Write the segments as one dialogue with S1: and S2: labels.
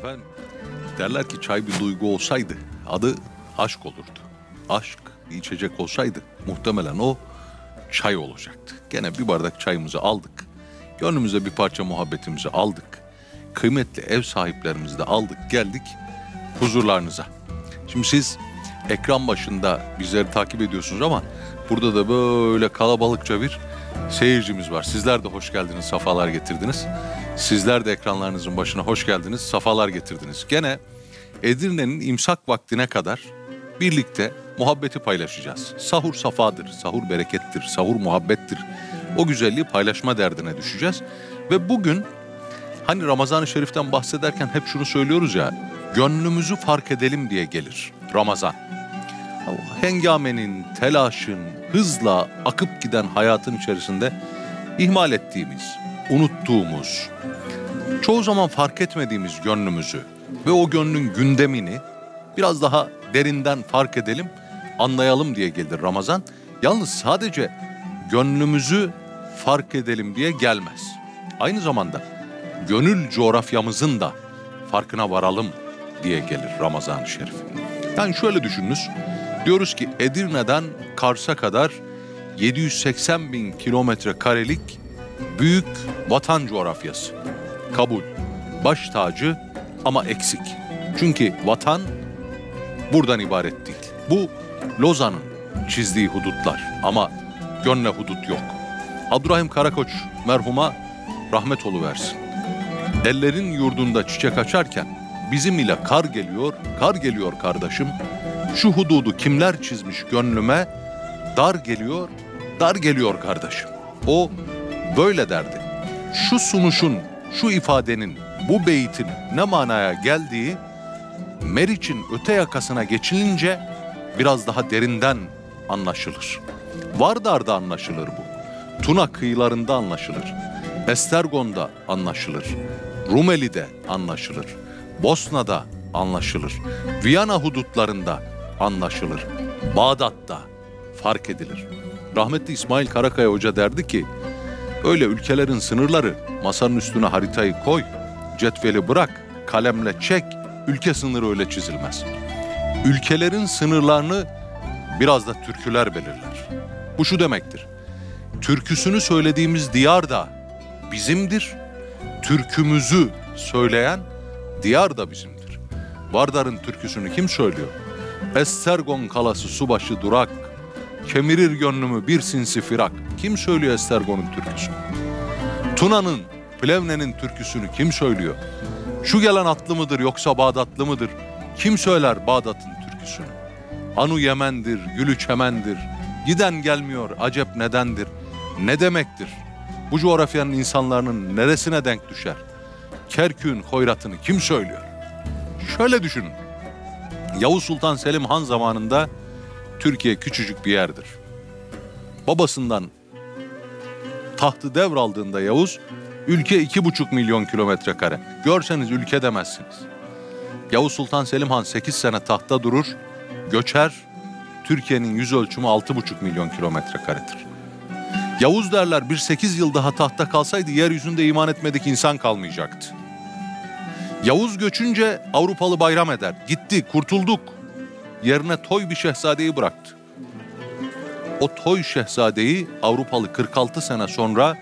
S1: Efendim derler ki çay bir duygu olsaydı adı aşk olurdu. Aşk içecek olsaydı muhtemelen o çay olacaktı. Gene bir bardak çayımızı aldık. Gönlümüze bir parça muhabbetimizi aldık. Kıymetli ev sahiplerimizi de aldık geldik huzurlarınıza. Şimdi siz ekran başında bizleri takip ediyorsunuz ama burada da böyle kalabalıkça bir seyircimiz var. Sizler de hoş geldiniz, safalar getirdiniz. Sizler de ekranlarınızın başına hoş geldiniz, safalar getirdiniz. Gene Edirne'nin imsak vaktine kadar birlikte muhabbeti paylaşacağız. Sahur safadır, sahur berekettir, sahur muhabbettir. O güzelliği paylaşma derdine düşeceğiz. Ve bugün hani Ramazan-ı Şerif'ten bahsederken hep şunu söylüyoruz ya, gönlümüzü fark edelim diye gelir Ramazan. Hengamenin, telaşın, hızla akıp giden hayatın içerisinde ihmal ettiğimiz, unuttuğumuz, çoğu zaman fark etmediğimiz gönlümüzü ve o gönlün gündemini biraz daha derinden fark edelim, anlayalım diye gelir Ramazan. Yalnız sadece gönlümüzü fark edelim diye gelmez. Aynı zamanda gönül coğrafyamızın da farkına varalım diye gelir Ramazan-ı Şerif. Yani şöyle düşününüz. Diyoruz ki Edirne'den Kars'a kadar 780 bin kilometre karelik büyük vatan coğrafyası. Kabul, baş tacı ama eksik. Çünkü vatan buradan ibaret değil. Bu Lozan'ın çizdiği hudutlar ama gönle hudut yok. Abdurrahim Karakoç merhuma rahmet versin. Ellerin yurdunda çiçek açarken bizim ile kar geliyor, kar geliyor kardeşim. Şu hududu kimler çizmiş gönlüme? Dar geliyor, dar geliyor kardeşim. O böyle derdi. Şu sunuşun, şu ifadenin, bu beytin ne manaya geldiği Meriç'in öte yakasına geçilince biraz daha derinden anlaşılır. Vardar'da anlaşılır bu. Tuna kıyılarında anlaşılır. Estergon'da anlaşılır. Rumeli'de anlaşılır. Bosna'da anlaşılır. Viyana hudutlarında anlaşılır. Bağdat'ta fark edilir. Rahmetli İsmail Karakaya Hoca derdi ki, öyle ülkelerin sınırları masanın üstüne haritayı koy, cetveli bırak, kalemle çek, ülke sınırı öyle çizilmez. Ülkelerin sınırlarını biraz da türküler belirler. Bu şu demektir. Türküsünü söylediğimiz diyar da bizimdir. Türkümüzü söyleyen diyar da bizimdir. Vardar'ın türküsünü kim söylüyor? Estergon kalası subaşı durak, kemirir gönlümü bir sinsi firak. Kim söylüyor Estergon'un türküsünü? Tuna'nın, Plevne'nin türküsünü kim söylüyor? Şu gelen atlı mıdır yoksa Bağdatlı mıdır? Kim söyler Bağdat'ın türküsünü? Anu Yemen'dir, gülü çemendir. Giden gelmiyor, acep nedendir? Ne demektir? Bu coğrafyanın insanların neresine denk düşer? Kerkün hoyratını kim söylüyor? Şöyle düşünün. Yavuz Sultan Selim Han zamanında Türkiye küçücük bir yerdir. Babasından tahtı devraldığında Yavuz ülke iki buçuk milyon kilometre kare. Görseniz ülke demezsiniz. Yavuz Sultan Selim Han 8 sene tahta durur, göçer. Türkiye'nin yüz ölçümü altı buçuk milyon kilometre karedir. Yavuz derler bir sekiz yıl daha tahta kalsaydı yeryüzünde iman etmedik insan kalmayacaktı. Yavuz göçünce Avrupalı bayram eder. Gitti, kurtulduk. Yerine toy bir şehzadeyi bıraktı. O toy şehzadeyi Avrupalı 46 sene sonra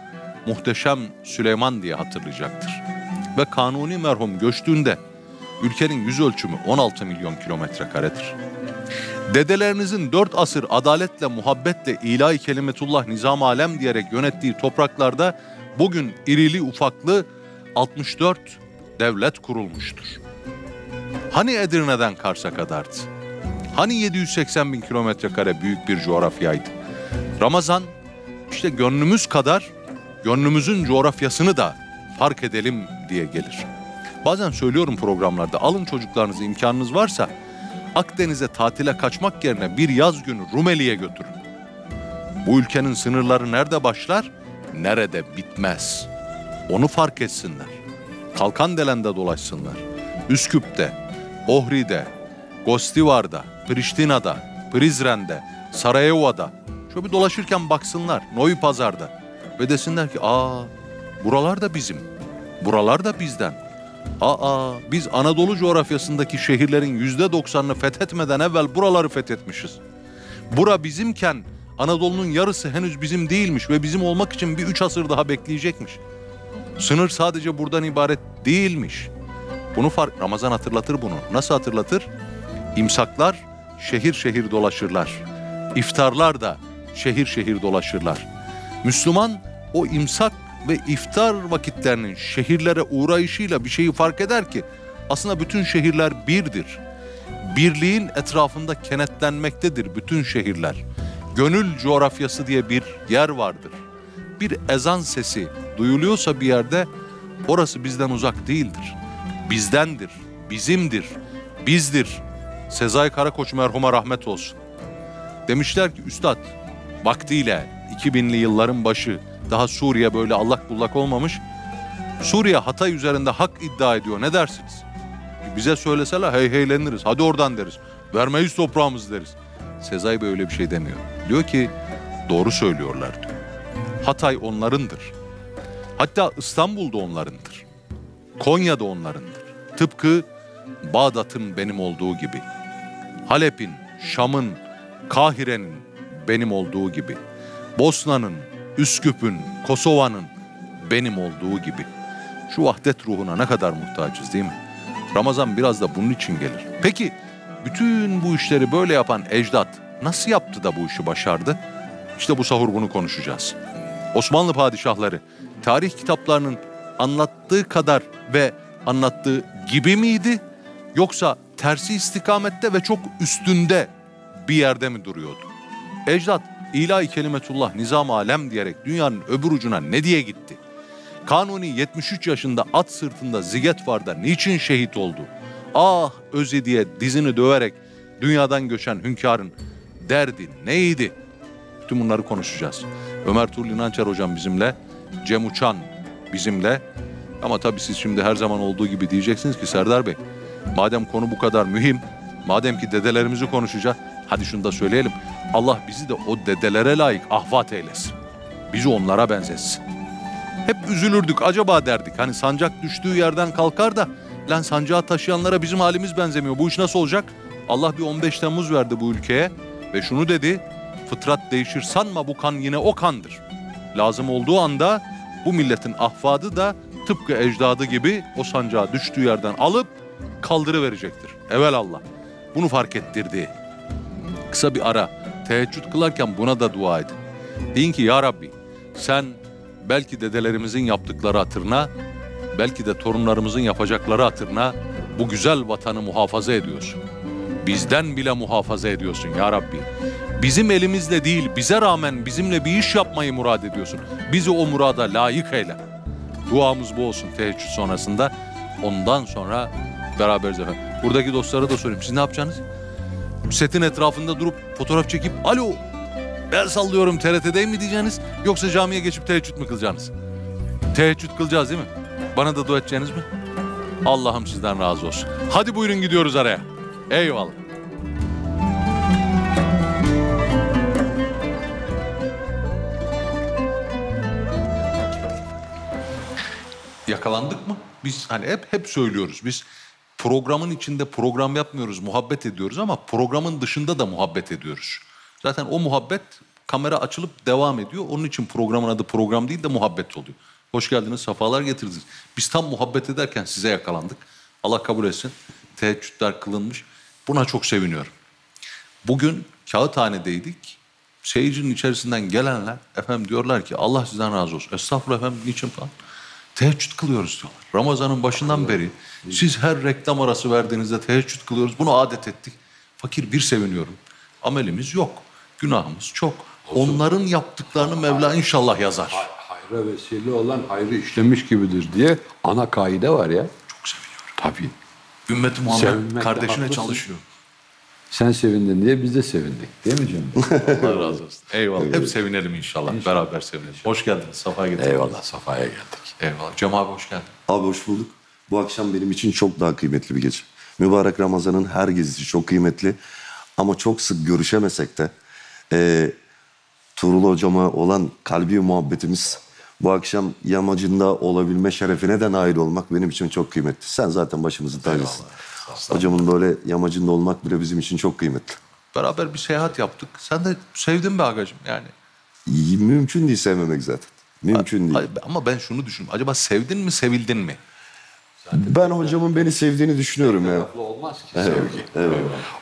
S1: muhteşem Süleyman diye hatırlayacaktır. Ve kanuni merhum göçtüğünde ülkenin yüz ölçümü 16 milyon kilometre karedir. Dedelerinizin dört asır adaletle, muhabbetle ilahi kelimetullah nizam alem diyerek yönettiği topraklarda bugün irili ufaklı 64 devlet kurulmuştur. Hani Edirne'den Kars'a kadardı? Hani 780 bin kilometre kare büyük bir coğrafyaydı? Ramazan işte gönlümüz kadar gönlümüzün coğrafyasını da fark edelim diye gelir. Bazen söylüyorum programlarda alın çocuklarınızı imkanınız varsa Akdeniz'e tatile kaçmak yerine bir yaz günü Rumeli'ye götürün. Bu ülkenin sınırları nerede başlar, nerede bitmez. Onu fark etsinler. Kalkandelen'de dolaşsınlar. Üsküp'te, Ohri'de, Gostivar'da, Priştina'da, Prizren'de, Sarajevo'da şöyle bir dolaşırken baksınlar Noy Pazar'da ve desinler ki aa buralar da bizim, buralar da bizden. Aa biz Anadolu coğrafyasındaki şehirlerin yüzde doksanını fethetmeden evvel buraları fethetmişiz. Bura bizimken Anadolu'nun yarısı henüz bizim değilmiş ve bizim olmak için bir üç asır daha bekleyecekmiş. Sınır sadece buradan ibaret değilmiş. Bunu fark Ramazan hatırlatır bunu. Nasıl hatırlatır? İmsaklar şehir şehir dolaşırlar. İftarlar da şehir şehir dolaşırlar. Müslüman o imsak ve iftar vakitlerinin şehirlere uğrayışıyla bir şeyi fark eder ki aslında bütün şehirler birdir. Birliğin etrafında kenetlenmektedir bütün şehirler. Gönül coğrafyası diye bir yer vardır. Bir ezan sesi duyuluyorsa bir yerde orası bizden uzak değildir. Bizdendir, bizimdir, bizdir. Sezai Karakoç merhuma rahmet olsun. Demişler ki üstad vaktiyle 2000'li yılların başı daha Suriye böyle allak bullak olmamış. Suriye Hatay üzerinde hak iddia ediyor ne dersiniz? Bize söyleseler hey heyleniriz hadi oradan deriz. Vermeyiz toprağımız deriz. Sezai Bey öyle bir şey demiyor. Diyor ki doğru söylüyorlar diyor. Hatay onlarındır. Hatta İstanbul'da onlarındır. Konya'da onlarındır. Tıpkı Bağdat'ın benim olduğu gibi. Halep'in, Şam'ın, Kahire'nin benim olduğu gibi. Bosna'nın, Üsküp'ün, Kosova'nın benim olduğu gibi. Şu vahdet ruhuna ne kadar muhtacız değil mi? Ramazan biraz da bunun için gelir. Peki bütün bu işleri böyle yapan ecdat nasıl yaptı da bu işi başardı? İşte bu sahur bunu konuşacağız. Osmanlı padişahları tarih kitaplarının anlattığı kadar ve anlattığı gibi miydi? Yoksa tersi istikamette ve çok üstünde bir yerde mi duruyordu? Ecdat ilahi kelimetullah nizam alem diyerek dünyanın öbür ucuna ne diye gitti? Kanuni 73 yaşında at sırtında ziget var da niçin şehit oldu? Ah özü diye dizini döverek dünyadan göçen hünkârın derdi neydi? Bütün bunları konuşacağız. Ömer Tuğrul İnançer hocam bizimle, Cem Uçan bizimle. Ama tabii siz şimdi her zaman olduğu gibi diyeceksiniz ki Serdar Bey, madem konu bu kadar mühim, madem ki dedelerimizi konuşacağız, hadi şunu da söyleyelim. Allah bizi de o dedelere layık ahvat eylesin. Bizi onlara benzetsin. Hep üzülürdük, acaba derdik. Hani sancak düştüğü yerden kalkar da, lan sancağı taşıyanlara bizim halimiz benzemiyor. Bu iş nasıl olacak? Allah bir 15 Temmuz verdi bu ülkeye ve şunu dedi, fıtrat değişir sanma bu kan yine o kandır. Lazım olduğu anda bu milletin ahfadı da tıpkı ecdadı gibi o sancağı düştüğü yerden alıp kaldırıverecektir. Evelallah. Bunu fark ettirdi. Kısa bir ara. Teheccüd kılarken buna da dua edin. Deyin ki ya Rabbi sen belki dedelerimizin yaptıkları hatırına, belki de torunlarımızın yapacakları hatırına bu güzel vatanı muhafaza ediyorsun. Bizden bile muhafaza ediyorsun ya Rabbi. Bizim elimizle değil, bize rağmen bizimle bir iş yapmayı murad ediyorsun. Bizi o murada layık eyle. Duamız bu olsun teheccüd sonrasında. Ondan sonra beraberiz efendim. Buradaki dostlara da sorayım. Siz ne yapacaksınız? Setin etrafında durup fotoğraf çekip alo el sallıyorum TRT'deyim mi diyeceksiniz? Yoksa camiye geçip teheccüd mü kılacaksınız? Teheccüd kılacağız değil mi? Bana da dua edeceğiniz mi? Allah'ım sizden razı olsun. Hadi buyurun gidiyoruz araya. Eyvallah. Yakalandık mı? Biz hani hep hep söylüyoruz. Biz programın içinde program yapmıyoruz, muhabbet ediyoruz ama programın dışında da muhabbet ediyoruz. Zaten o muhabbet kamera açılıp devam ediyor. Onun için programın adı program değil de muhabbet oluyor. Hoş geldiniz, sefalar getirdiniz. Biz tam muhabbet ederken size yakalandık. Allah kabul etsin. Teheccüdler kılınmış. Buna çok seviniyorum. Bugün kağıthanedeydik. Seyircinin içerisinden gelenler efendim diyorlar ki Allah sizden razı olsun. Estağfurullah efendim niçin falan. Teheccüd kılıyoruz diyorlar. Ramazanın başından beri siz her reklam arası verdiğinizde teheccüd kılıyoruz. Bunu adet ettik. Fakir bir seviniyorum. Amelimiz yok. Günahımız çok. Onların yaptıklarını Mevla inşallah yazar.
S2: Hayra vesile olan hayrı işlemiş gibidir diye ana kaide var ya.
S1: Çok seviniyorum.
S2: Tabii.
S1: Ümmeti Muhammed
S2: Sevinmekte
S1: kardeşine
S2: haklısın.
S1: çalışıyor.
S2: Sen sevindin diye biz de sevindik. Değil mi canım?
S1: Allah razı olsun. Eyvallah. Hep sevinelim inşallah. Beraber sevinelim. Hoş geldiniz. Safa getirdiniz.
S2: Eyvallah safhaya geldik.
S1: Eyvallah. Cem abi hoş geldin.
S3: Abi hoş bulduk. Bu akşam benim için çok daha kıymetli bir gece. Mübarek Ramazan'ın her gecesi çok kıymetli. Ama çok sık görüşemesek de eee Tuğrul hocama olan kalbi muhabbetimiz Bu akşam yamacında olabilme şerefine de nail olmak benim için çok kıymetli. Sen zaten başımızın tacısın. Hocamın böyle yamacında olmak bile bizim için çok kıymetli.
S1: Beraber bir seyahat yaptık. Sen de sevdin be agacım yani.
S3: Mümkün değil sevmemek zaten. Mümkün değil.
S1: Hayır, ama ben şunu düşünüyorum. Acaba sevdin mi sevildin mi?
S3: Ben hocamın beni sevdiğini düşünüyorum ya.
S2: taraflı olmaz ki sevgi.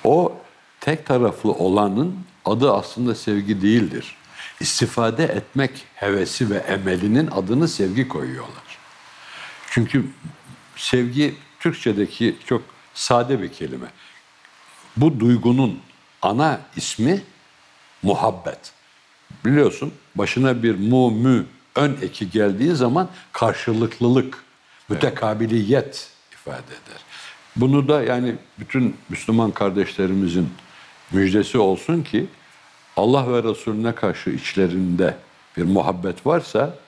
S2: O tek taraflı olanın adı aslında sevgi değildir. İstifade etmek hevesi ve emelinin adını sevgi koyuyorlar. Çünkü sevgi Türkçedeki çok sade bir kelime. Bu duygunun ana ismi muhabbet. Biliyorsun başına bir mu mü ön eki geldiği zaman karşılıklılık, mütekabiliyet ifade eder. Bunu da yani bütün Müslüman kardeşlerimizin müjdesi olsun ki Allah ve Resulüne karşı içlerinde bir muhabbet varsa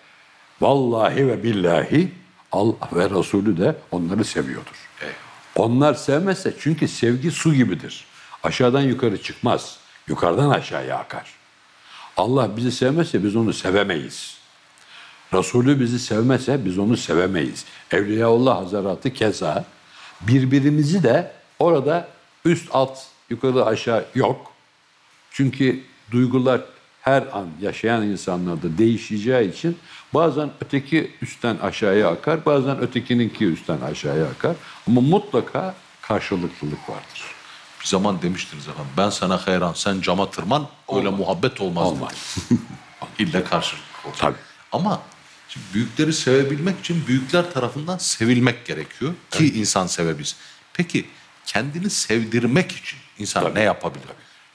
S2: vallahi ve billahi Allah ve Resulü de onları seviyordur. Onlar sevmezse çünkü sevgi su gibidir. Aşağıdan yukarı çıkmaz. Yukarıdan aşağıya akar. Allah bizi sevmezse biz onu sevemeyiz. Resulü bizi sevmezse biz onu sevemeyiz. Evliyaullah Hazretleri keza birbirimizi de orada üst alt yukarı aşağı yok. Çünkü duygular her an yaşayan insanlarda değişeceği için bazen öteki üstten aşağıya akar, bazen ötekininki üstten aşağıya akar. Ama mutlaka karşılıklılık vardır.
S1: Bir zaman demiştiniz efendim. Ben sana hayran, sen cama tırman. Öyle muhabbet olmaz.
S2: Olmaz.
S1: İlle karşılık olur.
S2: Tabii.
S1: Ama şimdi büyükleri sevebilmek için büyükler tarafından sevilmek gerekiyor ki insan sevebilsin. Peki kendini sevdirmek için insan ne yapabilir?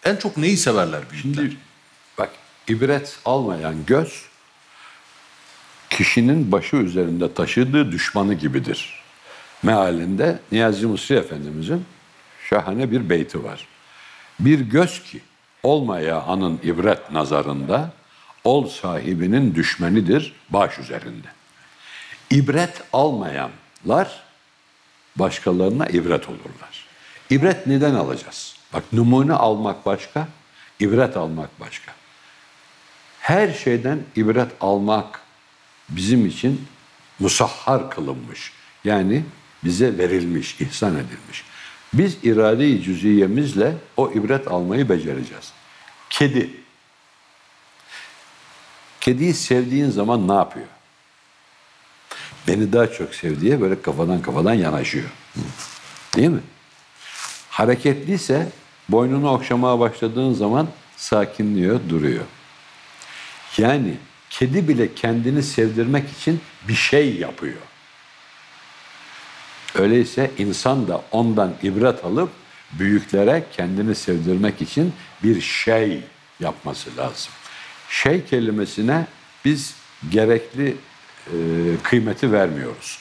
S1: En çok neyi severler büyükler?
S2: Şimdi bak ibret almayan göz kişinin başı üzerinde taşıdığı düşmanı gibidir. Mealinde Niyazi Mısri Efendimizin şahane bir beyti var. Bir göz ki olmayanın ibret nazarında ol sahibinin düşmenidir baş üzerinde. İbret almayanlar başkalarına ibret olurlar. İbret neden alacağız? Bak numune almak başka, ibret almak başka. Her şeyden ibret almak bizim için musahhar kılınmış. Yani bize verilmiş, ihsan edilmiş. Biz irade-i cüziyemizle o ibret almayı becereceğiz. Kedi. Kediyi sevdiğin zaman ne yapıyor? Beni daha çok sev diye böyle kafadan kafadan yanaşıyor. Değil mi? Hareketliyse boynunu okşamaya başladığın zaman sakinliyor, duruyor. Yani kedi bile kendini sevdirmek için bir şey yapıyor. Öyleyse insan da ondan ibret alıp büyüklere kendini sevdirmek için bir şey yapması lazım. Şey kelimesine biz gerekli e, kıymeti vermiyoruz.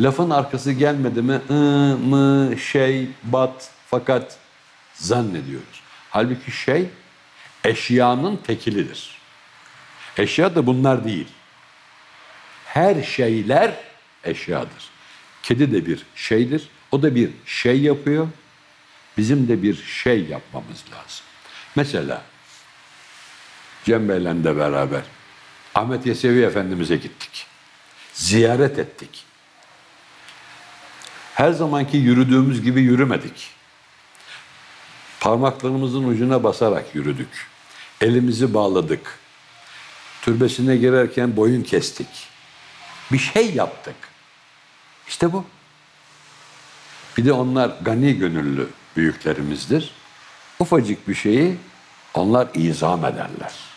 S2: Lafın arkası gelmedi mi ı, mı, şey, bat, fakat zannediyoruz. Halbuki şey eşyanın tekilidir. Eşya da bunlar değil. Her şeyler eşyadır. Kedi de bir şeydir. O da bir şey yapıyor. Bizim de bir şey yapmamız lazım. Mesela Cem Bey'le de beraber Ahmet Yesevi Efendimiz'e gittik. Ziyaret ettik. Her zamanki yürüdüğümüz gibi yürümedik. Parmaklarımızın ucuna basarak yürüdük. Elimizi bağladık. Türbesine girerken boyun kestik. Bir şey yaptık. İşte bu. Bir de onlar gani gönüllü büyüklerimizdir. Ufacık bir şeyi onlar izam ederler.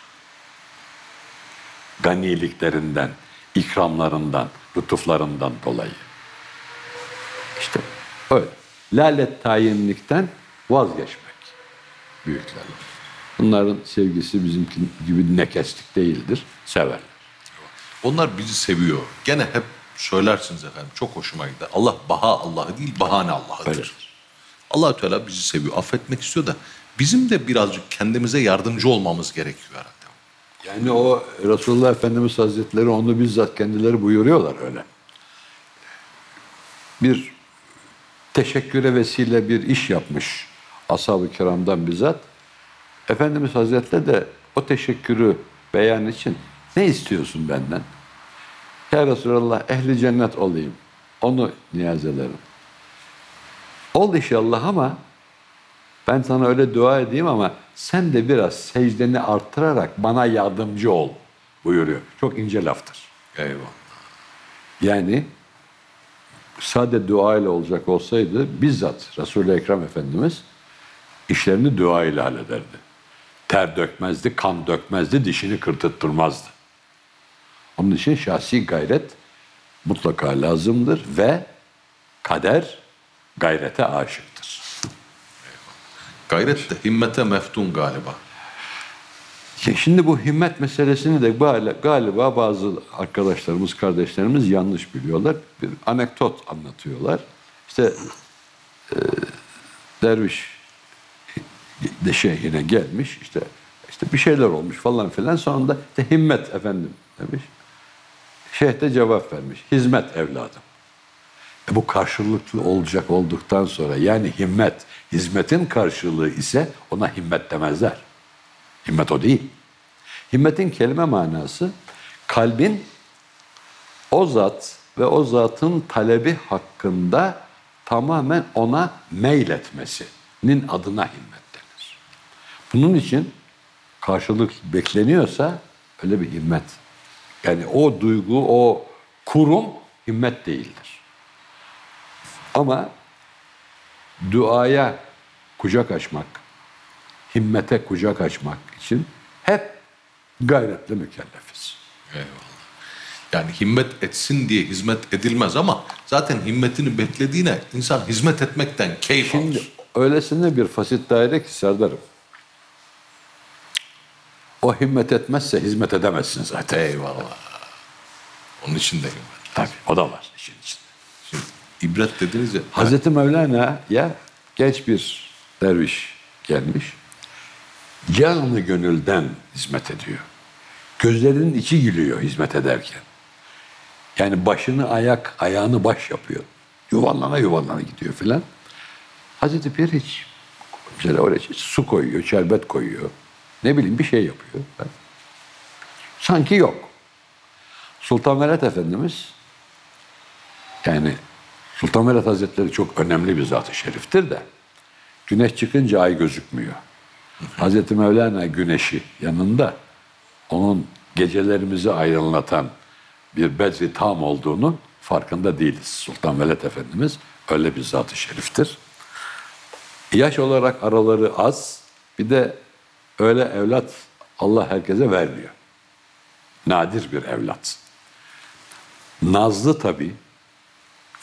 S2: Ganiliklerinden, ikramlarından, lütuflarından dolayı. İşte öyle. Lalet tayinlikten vazgeçmek büyüklerle. Bunların sevgisi bizimki gibi nekeslik değildir. Severler.
S1: Onlar bizi seviyor. Gene hep söylersiniz efendim. Çok hoşuma gider. Allah baha Allah'ı değil, bahane Allah'ıdır.
S2: Öyle.
S1: allah Teala bizi seviyor, affetmek istiyor da bizim de birazcık kendimize yardımcı olmamız gerekiyor herhalde.
S2: Yani o Resulullah Efendimiz Hazretleri onu bizzat kendileri buyuruyorlar öyle. Bir teşekküre vesile bir iş yapmış ashab-ı kiramdan bizzat. Efendimiz Hazretleri de o teşekkürü beyan için ne istiyorsun benden? Ya Resulallah ehli cennet olayım. Onu niyaz ederim. Ol inşallah ama ben sana öyle dua edeyim ama sen de biraz secdeni arttırarak bana yardımcı ol buyuruyor. Çok ince laftır.
S1: Eyvallah.
S2: Yani sade dua ile olacak olsaydı bizzat Resul-i Ekrem Efendimiz işlerini dua ile hallederdi. Ter dökmezdi, kan dökmezdi, dişini kırtıttırmazdı. Onun için şahsi gayret mutlaka lazımdır ve kader gayrete aşıktır.
S1: Gayret de himmete meftun galiba.
S2: Ya Şimdi bu himmet meselesini de gal- galiba bazı arkadaşlarımız, kardeşlerimiz yanlış biliyorlar. Bir anekdot anlatıyorlar. İşte e, derviş de şeyhine gelmiş işte işte bir şeyler olmuş falan filan sonunda işte himmet efendim demiş. Şeyh de cevap vermiş. Hizmet evladım. E bu karşılıklı olacak olduktan sonra yani himmet, hizmetin karşılığı ise ona himmet demezler. Himmet o değil. Himmetin kelime manası kalbin o zat ve o zatın talebi hakkında tamamen ona meyletmesinin adına himmet denir. Bunun için karşılık bekleniyorsa öyle bir himmet. Yani o duygu, o kurum himmet değildir. Ama duaya kucak açmak, himmete kucak açmak için hep gayretle mükellefiz.
S1: Eyvallah. Yani himmet etsin diye hizmet edilmez ama zaten himmetini beklediğine insan hizmet etmekten keyif
S2: Şimdi
S1: alır.
S2: öylesine bir fasit daire ki Serdar'ım. O himmet etmezse hizmet edemezsin zaten.
S1: Eyvallah. Onun için de himmet.
S2: Tabii o da var.
S1: Şimdi ibret dediniz ya.
S2: Hazreti Mevlana'ya genç bir derviş gelmiş. Canı gönülden hizmet ediyor. Gözlerinin içi gülüyor hizmet ederken. Yani başını ayak, ayağını baş yapıyor. Yuvarlana yuvarlana gidiyor filan. Hazreti Pir hiç mesela öyle şey, su koyuyor, şerbet koyuyor. Ne bileyim bir şey yapıyor. Sanki yok. Sultan Velat Efendimiz yani Sultan Velat Hazretleri çok önemli bir zat-ı şeriftir de güneş çıkınca ay gözükmüyor. Hazreti Mevlana güneşi yanında onun gecelerimizi aydınlatan bir bedri tam olduğunun farkında değiliz. Sultan Velat Efendimiz öyle bir zat-ı şeriftir. Yaş olarak araları az bir de öyle evlat Allah herkese vermiyor. Nadir bir evlat. Nazlı tabii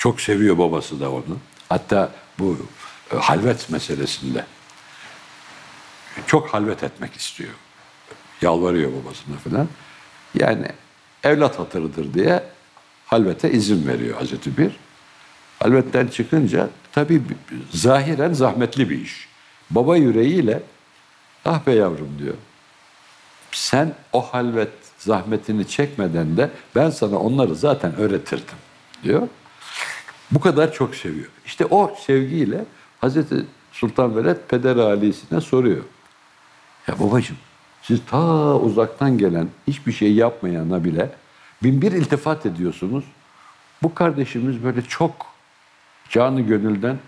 S2: çok seviyor babası da onu. Hatta bu e, halvet meselesinde çok halvet etmek istiyor. Yalvarıyor babasına falan. Yani evlat hatırıdır diye halvete izin veriyor Hazreti Bir. Halvetten çıkınca tabii zahiren zahmetli bir iş. Baba yüreğiyle ah be yavrum diyor. Sen o halvet zahmetini çekmeden de ben sana onları zaten öğretirdim diyor. Bu kadar çok seviyor. İşte o sevgiyle Hazreti Sultan Veled Peder Ali'sine soruyor. Ya babacığım siz ta uzaktan gelen hiçbir şey yapmayana bile bin bir iltifat ediyorsunuz. Bu kardeşimiz böyle çok canı gönülden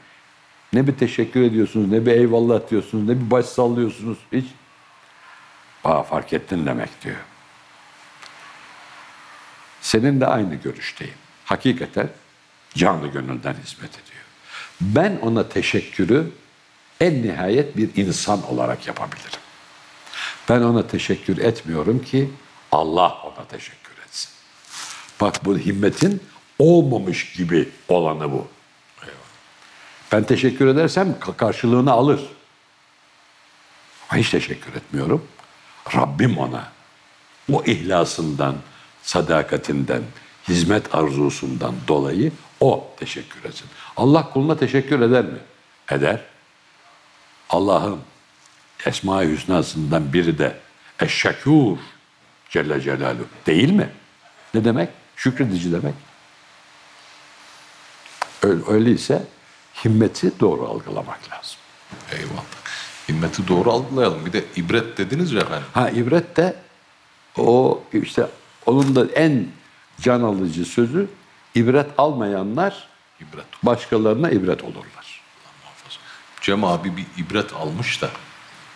S2: ne bir teşekkür ediyorsunuz, ne bir eyvallah diyorsunuz, ne bir baş sallıyorsunuz hiç. Aa fark ettin demek diyor. Senin de aynı görüşteyim. Hakikaten canlı gönülden hizmet ediyor. Ben ona teşekkürü en nihayet bir insan olarak yapabilirim. Ben ona teşekkür etmiyorum ki Allah ona teşekkür etsin. Bak bu himmetin olmamış gibi olanı bu. Ben teşekkür edersem ka- karşılığını alır. Hiç teşekkür etmiyorum. Rabbim ona o ihlasından, sadakatinden, hizmet arzusundan dolayı o teşekkür etsin. Allah kuluna teşekkür eder mi? Eder. Allah'ın Esma-i Hüsna'sından biri de Eşşekûr Celle Celaluhu değil mi? Ne demek? Şükredici demek. Öyle, öyleyse himmeti doğru algılamak lazım.
S1: Eyvallah. Himmeti doğru algılayalım. Bir de ibret dediniz ya efendim.
S2: Ha ibret de o işte onun da en can alıcı sözü ibret almayanlar
S1: İbret.
S2: başkalarına ibret olurlar.
S1: Cem abi bir ibret almış da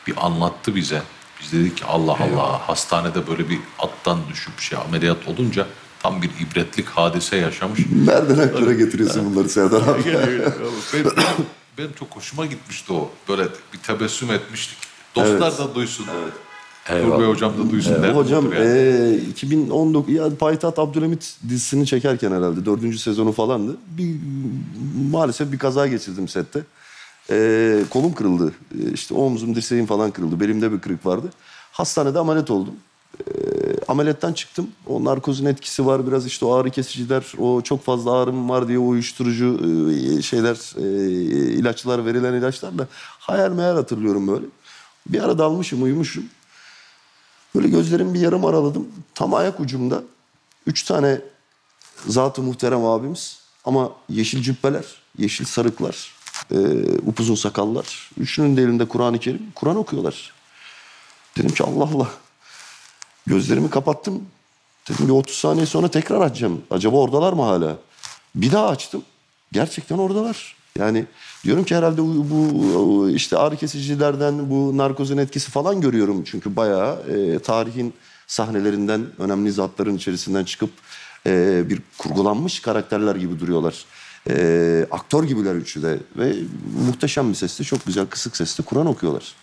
S1: bir anlattı bize. Biz dedik ki Allah Allah hastanede böyle bir attan düşüp şey ameliyat olunca tam bir ibretlik hadise yaşamış.
S3: Nereden aklına getiriyorsun bunları Serdar abi?
S1: benim, benim, çok hoşuma gitmişti o. Böyle bir tebessüm etmiştik. Dostlar da duysun. Nur Bey hocam da duysun. der
S3: Hocam
S1: yani.
S3: e, 2019 ya Payitaht Abdülhamit dizisini çekerken herhalde dördüncü sezonu falandı. Bir maalesef bir kaza geçirdim sette. E, kolum kırıldı. E, işte omzum dirseğim falan kırıldı. Belimde bir kırık vardı. Hastanede ameliyat oldum. E, ameliyattan çıktım. O narkozun etkisi var biraz işte o ağrı kesiciler, o çok fazla ağrım var diye o uyuşturucu e, şeyler, e, ilaçlar verilen ilaçlarla hayal meyal hatırlıyorum böyle. Bir ara dalmışım, uyumuşum. Böyle gözlerimi bir yarım araladım. Tam ayak ucumda üç tane zat-ı muhterem abimiz ama yeşil cübbeler, yeşil sarıklar, e, upuzun sakallar. Üçünün de elinde Kur'an-ı Kerim. Kur'an okuyorlar. Dedim ki Allah Allah. Gözlerimi kapattım. Dedim bir 30 saniye sonra tekrar açacağım. Acaba oradalar mı hala? Bir daha açtım. Gerçekten oradalar. Yani diyorum ki herhalde bu, işte ağrı kesicilerden bu narkozun etkisi falan görüyorum. Çünkü bayağı e, tarihin sahnelerinden önemli zatların içerisinden çıkıp e, bir kurgulanmış karakterler gibi duruyorlar. E, aktör gibiler üçü de ve muhteşem bir sesle çok güzel kısık sesle Kur'an okuyorlar.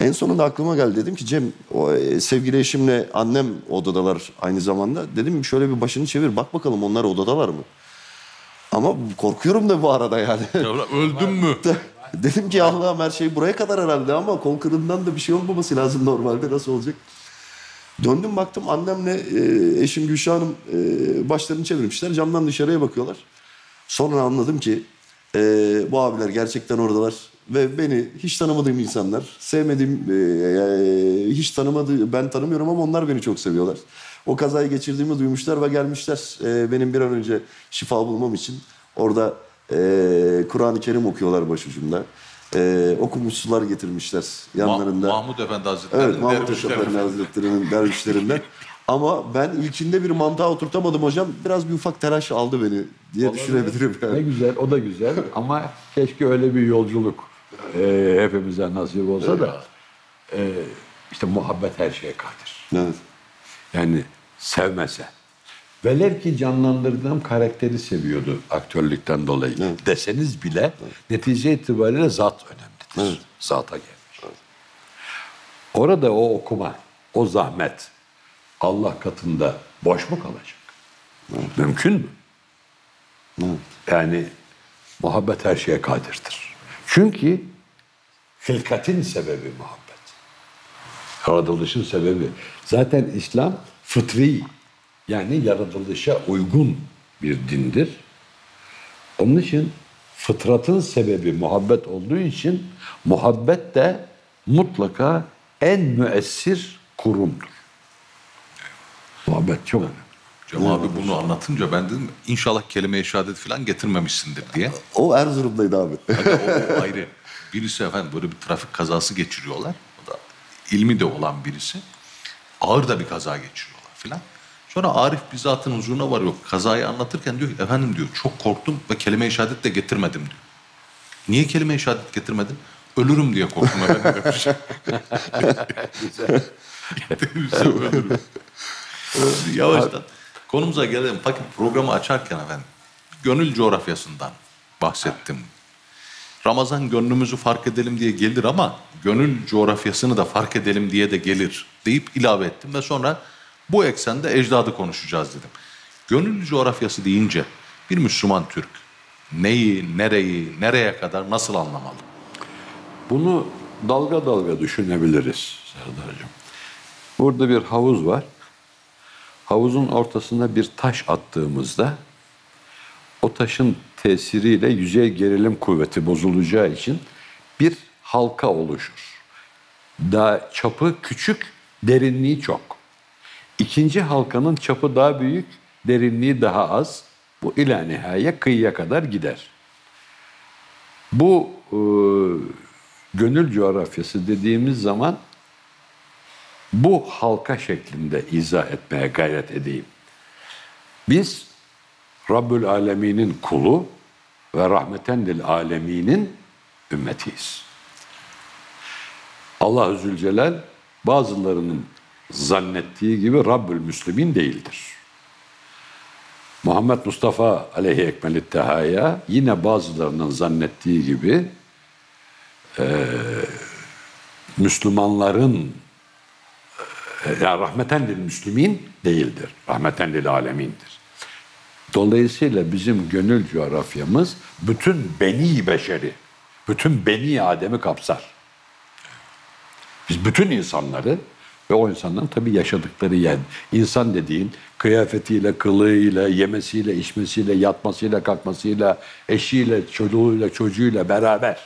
S3: En sonunda aklıma geldi dedim ki Cem o, e, sevgili eşimle annem odadalar aynı zamanda. Dedim şöyle bir başını çevir bak bakalım onlar odadalar mı? Ama korkuyorum da bu arada yani.
S1: Öldün mü?
S3: dedim ki Allah'ım her şey buraya kadar herhalde ama kol kırığından da bir şey olmaması lazım normalde nasıl olacak? Döndüm baktım annemle e, eşim Gülşah Hanım e, başlarını çevirmişler camdan dışarıya bakıyorlar. Sonra anladım ki e, bu abiler gerçekten oradalar ve beni hiç tanımadığım insanlar, sevmediğim, e, e, hiç tanımadığı, ben tanımıyorum ama onlar beni çok seviyorlar. O kazayı geçirdiğimi duymuşlar ve gelmişler e, benim bir an önce şifa bulmam için. Orada e, Kur'an-ı Kerim okuyorlar başucumda. E, okumuş sular getirmişler yanlarında.
S1: Ma- Mahmut Efendi Hazretleri'nin
S3: Evet Mahmut. Efendi Hazretleri'nin dervişlerinden. Ama ben ilkinde bir mantığa oturtamadım hocam. Biraz bir ufak telaş aldı beni diye düşünebilirim.
S2: Ne
S3: Yani.
S2: güzel, o da güzel ama keşke öyle bir yolculuk e, hepimize nasip olsa da e, işte muhabbet her şeye kadir.
S3: Evet.
S2: Yani sevmese. Velev ki canlandırdığım karakteri seviyordu aktörlükten dolayı deseniz bile netice itibariyle zat önemlidir. Zata gelmiş. Orada o okuma, o zahmet Allah katında boş mu kalacak? Mümkün mü? Yani muhabbet her şeye kadirdir. Çünkü hilkatin sebebi muhabbet. Yaratılışın sebebi. Zaten İslam fıtri yani yaratılışa uygun bir dindir. Onun için fıtratın sebebi muhabbet olduğu için muhabbet de mutlaka en müessir kurumdur. Muhabbet çok önemli.
S1: Cem abi bunu anlatınca ben dedim inşallah kelime-i şehadet falan getirmemişsindir diye.
S3: O Erzurum'daydı abi.
S1: Hani o, o ayrı. Birisi efendim böyle bir trafik kazası geçiriyorlar. İlmi de olan birisi. Ağır da bir kaza geçiriyorlar filan. Sonra Arif bizzatın huzuruna varıyor. Kazayı anlatırken diyor ki efendim diyor çok korktum ve kelime-i şehadet de getirmedim diyor. Niye kelime-i şehadet getirmedin? Ölürüm diye korktum efendim demiş. Demişse ölürüm. Yavaştan konumuza gelelim. Fakat programı açarken efendim gönül coğrafyasından bahsettim. Ramazan gönlümüzü fark edelim diye gelir ama gönül coğrafyasını da fark edelim diye de gelir deyip ilave ettim ve sonra bu eksende ecdadı konuşacağız dedim. Gönül coğrafyası deyince bir Müslüman Türk neyi, nereyi, nereye kadar nasıl anlamalı?
S2: Bunu dalga dalga düşünebiliriz Serdar'cığım. Burada bir havuz var. Havuzun ortasına bir taş attığımızda o taşın tesiriyle yüzey gerilim kuvveti bozulacağı için bir halka oluşur. Daha çapı küçük, derinliği çok. İkinci halkanın çapı daha büyük, derinliği daha az. Bu ila nihaya kıyıya kadar gider. Bu e, gönül coğrafyası dediğimiz zaman bu halka şeklinde izah etmeye gayret edeyim. Biz Rabbül Alemin'in kulu ve rahmeten lil aleminin ümmetiyiz. Allah Zülcelal bazılarının zannettiği gibi Rabbül Müslümin değildir. Muhammed Mustafa aleyhi ekmel ittihaya yine bazılarının zannettiği gibi e, Müslümanların e, yani rahmeten lil müslimin değildir. Rahmeten lil alemindir. Dolayısıyla bizim gönül coğrafyamız bütün beni beşeri, bütün beni Adem'i kapsar. Biz bütün insanları ve o insanların tabii yaşadıkları yer. İnsan dediğin kıyafetiyle, kılığıyla, yemesiyle, içmesiyle, yatmasıyla, kalkmasıyla, eşiyle, çocuğuyla, çocuğuyla beraber.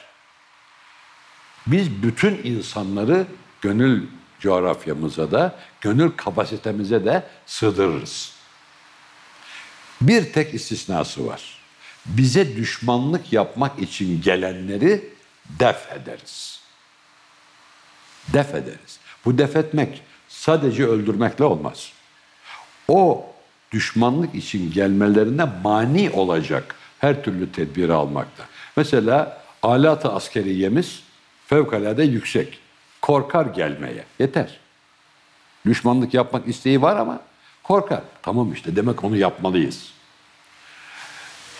S2: Biz bütün insanları gönül coğrafyamıza da, gönül kapasitemize de sığdırırız. Bir tek istisnası var. Bize düşmanlık yapmak için gelenleri def ederiz. Def ederiz. Bu def etmek sadece öldürmekle olmaz. O düşmanlık için gelmelerine mani olacak her türlü tedbiri almakta. Mesela alat-ı askeriyemiz fevkalade yüksek. Korkar gelmeye. Yeter. Düşmanlık yapmak isteği var ama korkar. Tamam işte demek onu yapmalıyız.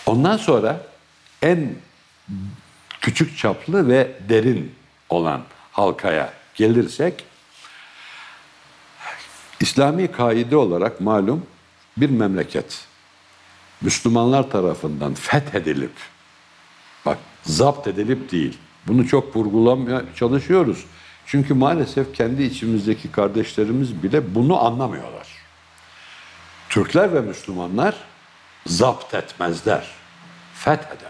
S2: Ondan sonra en küçük çaplı ve derin olan halkaya gelirsek İslami kaide olarak malum bir memleket Müslümanlar tarafından fethedilip bak zapt edilip değil. Bunu çok vurgulamaya çalışıyoruz. Çünkü maalesef kendi içimizdeki kardeşlerimiz bile bunu anlamıyorlar. Türkler ve Müslümanlar zapt etmezler. Fethederler.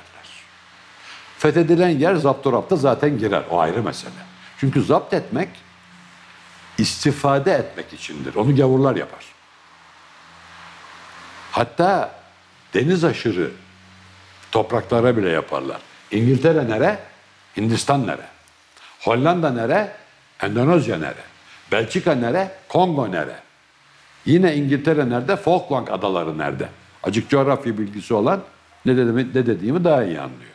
S2: Fethedilen yer zapturapta zaten girer. O ayrı mesele. Çünkü zapt etmek istifade etmek içindir. Onu gavurlar yapar. Hatta deniz aşırı topraklara bile yaparlar. İngiltere nere? Hindistan nere? Hollanda nere? Endonezya nere? Belçika nere? Kongo nere? Yine İngiltere nerede? Falkland adaları nerede? Acık coğrafya bilgisi olan ne dediğimi, ne dediğimi daha iyi anlıyor.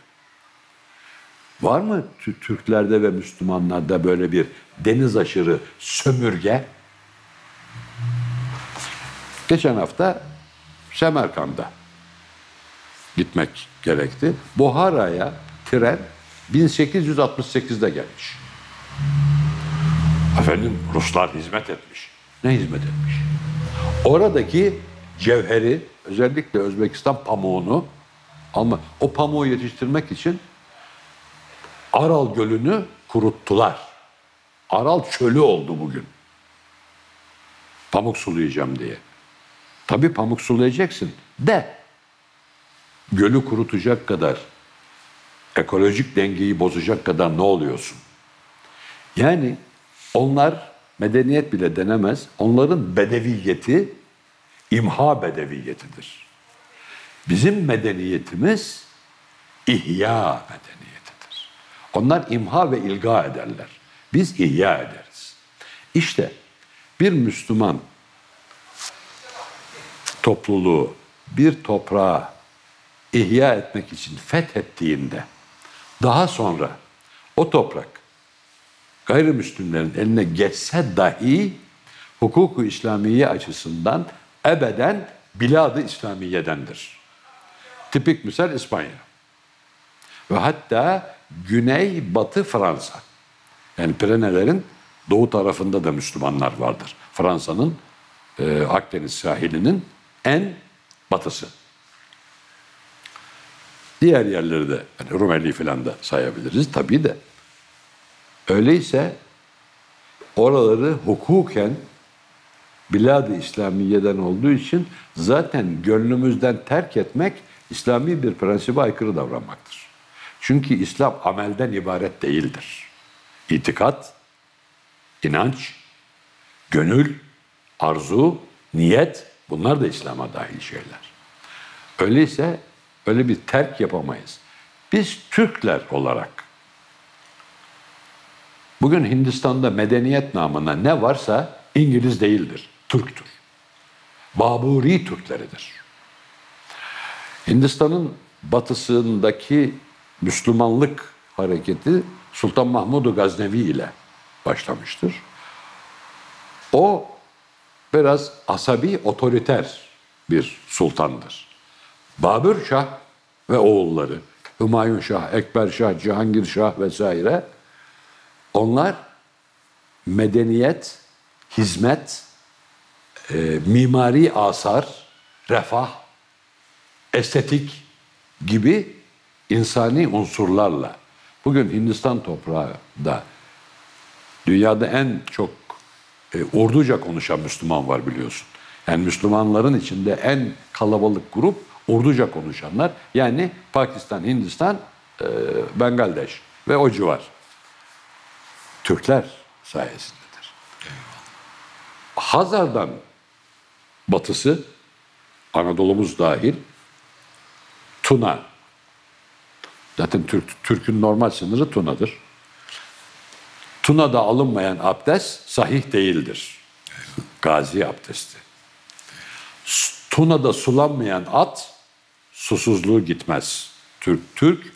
S2: Var mı Türklerde ve Müslümanlarda böyle bir deniz aşırı sömürge? Geçen hafta Semerkant'a gitmek gerekti. Buhara'ya tren 1868'de gelmiş. Efendim Ruslar hizmet etmiş. Ne hizmet etmiş? Oradaki cevheri özellikle Özbekistan pamuğunu ama o pamuğu yetiştirmek için Aral Gölü'nü kuruttular. Aral çölü oldu bugün. Pamuk sulayacağım diye. Tabii pamuk sulayacaksın de gölü kurutacak kadar ekolojik dengeyi bozacak kadar ne oluyorsun? Yani onlar medeniyet bile denemez. Onların bedeviyeti imha bedeviyetidir. Bizim medeniyetimiz ihya medeniyetidir. Onlar imha ve ilga ederler. Biz ihya ederiz. İşte bir Müslüman topluluğu bir toprağı ihya etmek için fethettiğinde daha sonra o toprak gayrimüslimlerin eline geçse dahi hukuku İslamiye açısından ebeden biladı İslamiyedendir. Tipik misal İspanya. Ve hatta Güney Batı Fransa. Yani Pirenelerin doğu tarafında da Müslümanlar vardır. Fransa'nın e, Akdeniz sahilinin en batısı. Diğer yerleri de hani Rumeli falan da sayabiliriz tabii de. Öyleyse oraları hukuken Bilad-ı İslamiye'den olduğu için zaten gönlümüzden terk etmek İslami bir prensibe aykırı davranmaktır. Çünkü İslam amelden ibaret değildir. İtikat, inanç, gönül, arzu, niyet bunlar da İslam'a dahil şeyler. Öyleyse öyle bir terk yapamayız. Biz Türkler olarak bugün Hindistan'da medeniyet namına ne varsa İngiliz değildir, Türktür. Baburi Türkleridir. Hindistan'ın batısındaki Müslümanlık hareketi Sultan Mahmud Gaznevi ile başlamıştır. O biraz asabi, otoriter bir sultandır. Babür Şah ve oğulları, Hümayun Şah, Ekber Şah, Cihangir Şah vesaire onlar medeniyet, hizmet, e, mimari asar, refah, estetik gibi insani unsurlarla bugün Hindistan toprağında dünyada en çok e, Urduca konuşan Müslüman var biliyorsun. Yani Müslümanların içinde en kalabalık grup Urduca konuşanlar. Yani Pakistan, Hindistan, e, Bengaldeş ve o civar. Türkler sayesindedir. Hazar'dan batısı, Anadolu'muz dahil, Tuna. Zaten Türk, Türk'ün normal sınırı Tuna'dır. Tuna'da alınmayan abdest sahih değildir. Gazi abdesti. Tuna'da sulanmayan at susuzluğu gitmez. Türk, Türk,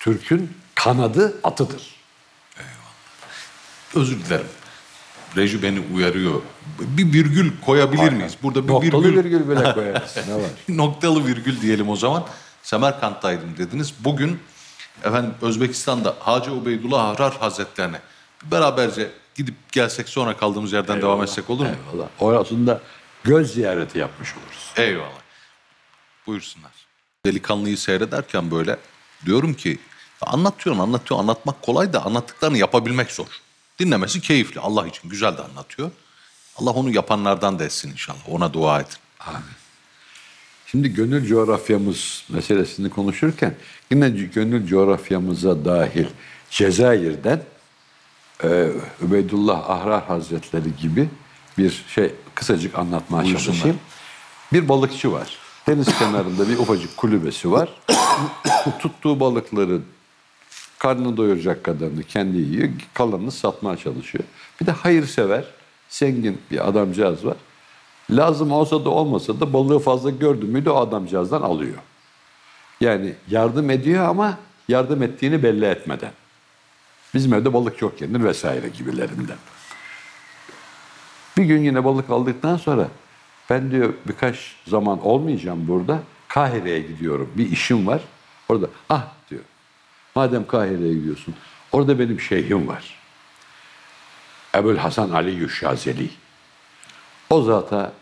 S2: Türk'ün kanadı atıdır.
S1: Özür dilerim. Reji beni uyarıyor. Bir virgül koyabilir miyiz? Burada bir
S2: Noktalı
S1: virgül,
S2: virgül bile koyarız. Ne var?
S1: noktalı virgül diyelim o zaman. Semerkant'taydım dediniz. Bugün efendim Özbekistan'da Hacı Ubeydullah Ahrar Hazretlerine beraberce gidip gelsek sonra kaldığımız yerden devam etsek olur mu?
S2: Eyvallah. Orasında göz ziyareti yapmış oluruz.
S1: Eyvallah. Buyursunlar. Delikanlıyı seyrederken böyle diyorum ki anlatıyorsun anlatıyor anlatmak kolay da anlattıklarını yapabilmek zor. Dinlemesi keyifli Allah için güzel de anlatıyor. Allah onu yapanlardan da etsin inşallah ona dua edin.
S2: Şimdi gönül coğrafyamız meselesini konuşurken yine gönül coğrafyamıza dahil Cezayir'den e, Übeydullah Ahrar Hazretleri gibi bir şey kısacık anlatmaya
S1: Buyursunlar.
S2: çalışayım. Bir balıkçı var. Deniz kenarında bir ufacık kulübesi var. Tuttuğu balıkları karnını doyuracak kadarını kendi yiyor, kalanını satmaya çalışıyor. Bir de hayırsever, zengin bir adamcağız var. Lazım olsa da olmasa da balığı fazla gördü müydü o adamcağızdan alıyor. Yani yardım ediyor ama yardım ettiğini belli etmeden. Bizim evde balık çok yenir vesaire gibilerinden. Bir gün yine balık aldıktan sonra ben diyor birkaç zaman olmayacağım burada. Kahire'ye gidiyorum. Bir işim var. Orada ah. Madem Kahire'ye gidiyorsun. Orada benim şeyhim var. Ebul Hasan Ali Yüşşazeli. O zata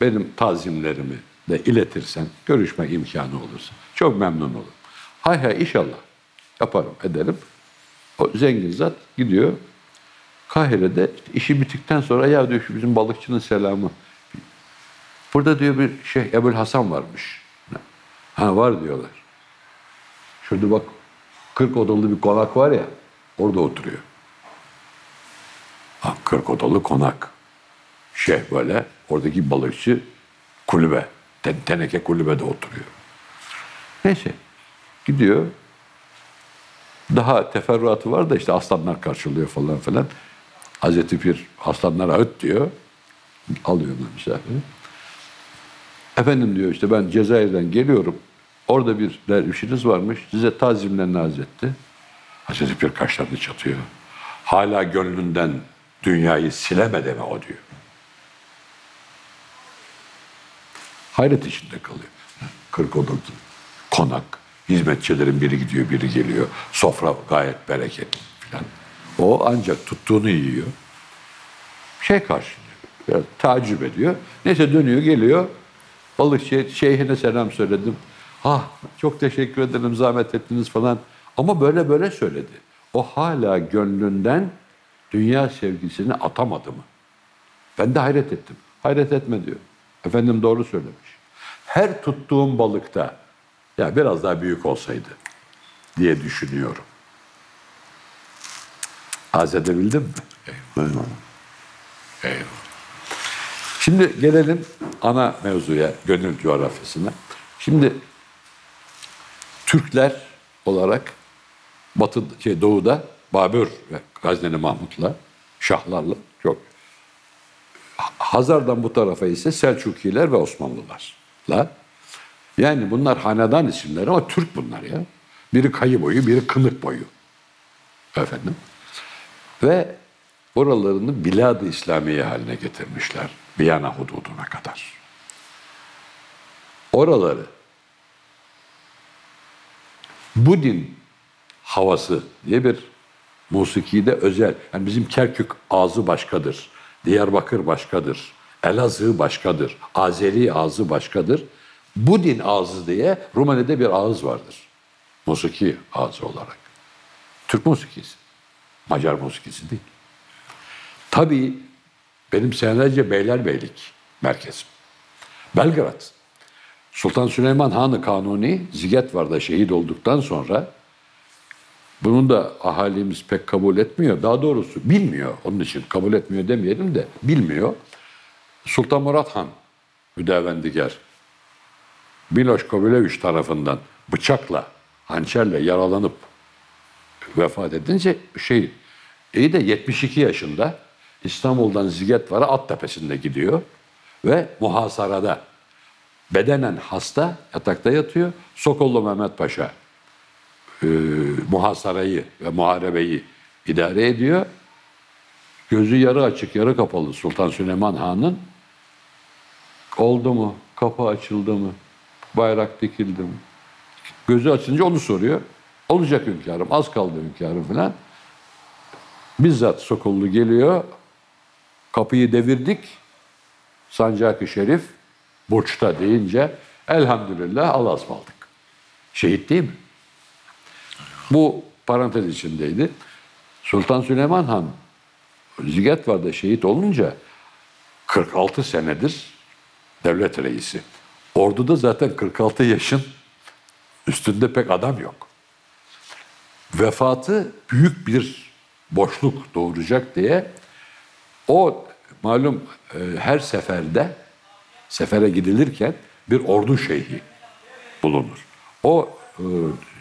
S2: benim tazimlerimi de iletirsen görüşme imkanı olursa çok memnun olurum. Hay hay inşallah yaparım ederim. O zengin zat gidiyor. Kahire'de işte işi bittikten sonra ya diyor şu bizim balıkçının selamı. Burada diyor bir şey Ebul Hasan varmış. Ha var diyorlar. Şurada bak 40 odalı bir konak var ya orada oturuyor. Ha, 40 odalı konak. Şey böyle oradaki balıkçı kulübe. Ten, teneke kulübede oturuyor. Neyse gidiyor. Daha teferruatı var da işte aslanlar karşılıyor falan filan. Hazreti Pir aslanlara öt diyor. Alıyor misafiri. Efendim diyor işte ben Cezayir'den geliyorum. Orada bir dervişiniz varmış. Size tazimlerini arz etti. Hazreti Pir kaşlarını çatıyor. Hala gönlünden dünyayı silemedi mi o diyor. Hayret içinde kalıyor. Kırk odalı konak. Hizmetçilerin biri gidiyor, biri geliyor. Sofra gayet bereketli falan. O ancak tuttuğunu yiyor. Şey karşılıyor. Biraz tacip ediyor. Neyse dönüyor, geliyor. Balıkçı şeyhine selam söyledim. Ah çok teşekkür ederim zahmet ettiniz falan. Ama böyle böyle söyledi. O hala gönlünden dünya sevgisini atamadı mı? Ben de hayret ettim. Hayret etme diyor. Efendim doğru söylemiş. Her tuttuğum balıkta ya biraz daha büyük olsaydı diye düşünüyorum. Az edebildim mi?
S3: Eyvallah.
S1: Eyvallah.
S2: Şimdi gelelim ana mevzuya, gönül coğrafyasına. Şimdi Türkler olarak Batı, şey, Doğu'da Babür ve Gazneli Mahmut'la, Şahlarla çok. Hazar'dan bu tarafa ise Selçukiler ve Osmanlılarla. Yani bunlar hanedan isimleri ama Türk bunlar ya. Biri kayı boyu, biri kınık boyu. Efendim. Ve oralarını bilad-ı İslamiye haline getirmişler. Viyana hududuna kadar. Oraları bu din havası diye bir musikide özel. Yani bizim Kerkük ağzı başkadır. Diyarbakır başkadır. Elazığ başkadır. Azeri ağzı başkadır. Bu din ağzı diye Rumeli'de bir ağız vardır. Musiki ağzı olarak. Türk musikisi. Macar musikisi değil. Tabii benim senelerce Beylerbeylik merkezim. Belgrad. Sultan Süleyman Hanı Kanuni Zigetvar'da şehit olduktan sonra bunun da ahalimiz pek kabul etmiyor. Daha doğrusu bilmiyor. Onun için kabul etmiyor demeyelim de bilmiyor. Sultan Murat Han Hüdavendigar Miloš Kovileviç tarafından bıçakla, hançerle yaralanıp vefat edince şey iyi de 72 yaşında İstanbul'dan Zigetvar'a at tepesinde gidiyor ve muhasarada bedenen hasta yatakta yatıyor. Sokollu Mehmet Paşa e, muhasarayı ve muharebeyi idare ediyor. Gözü yarı açık, yarı kapalı Sultan Süleyman Han'ın oldu mu, kapı açıldı mı, bayrak dikildi mi? Gözü açınca onu soruyor. Olacak hünkârım, az kaldı hünkârım falan. Bizzat Sokollu geliyor, kapıyı devirdik, sancak-ı şerif burçta deyince elhamdülillah Allah'a ısmarladık. Şehit değil mi? Bu parantez içindeydi. Sultan Süleyman Han Zigetvar'da şehit olunca 46 senedir devlet reisi. Orduda zaten 46 yaşın üstünde pek adam yok. Vefatı büyük bir boşluk doğuracak diye o malum e, her seferde sefere gidilirken bir ordu şeyhi bulunur. O e,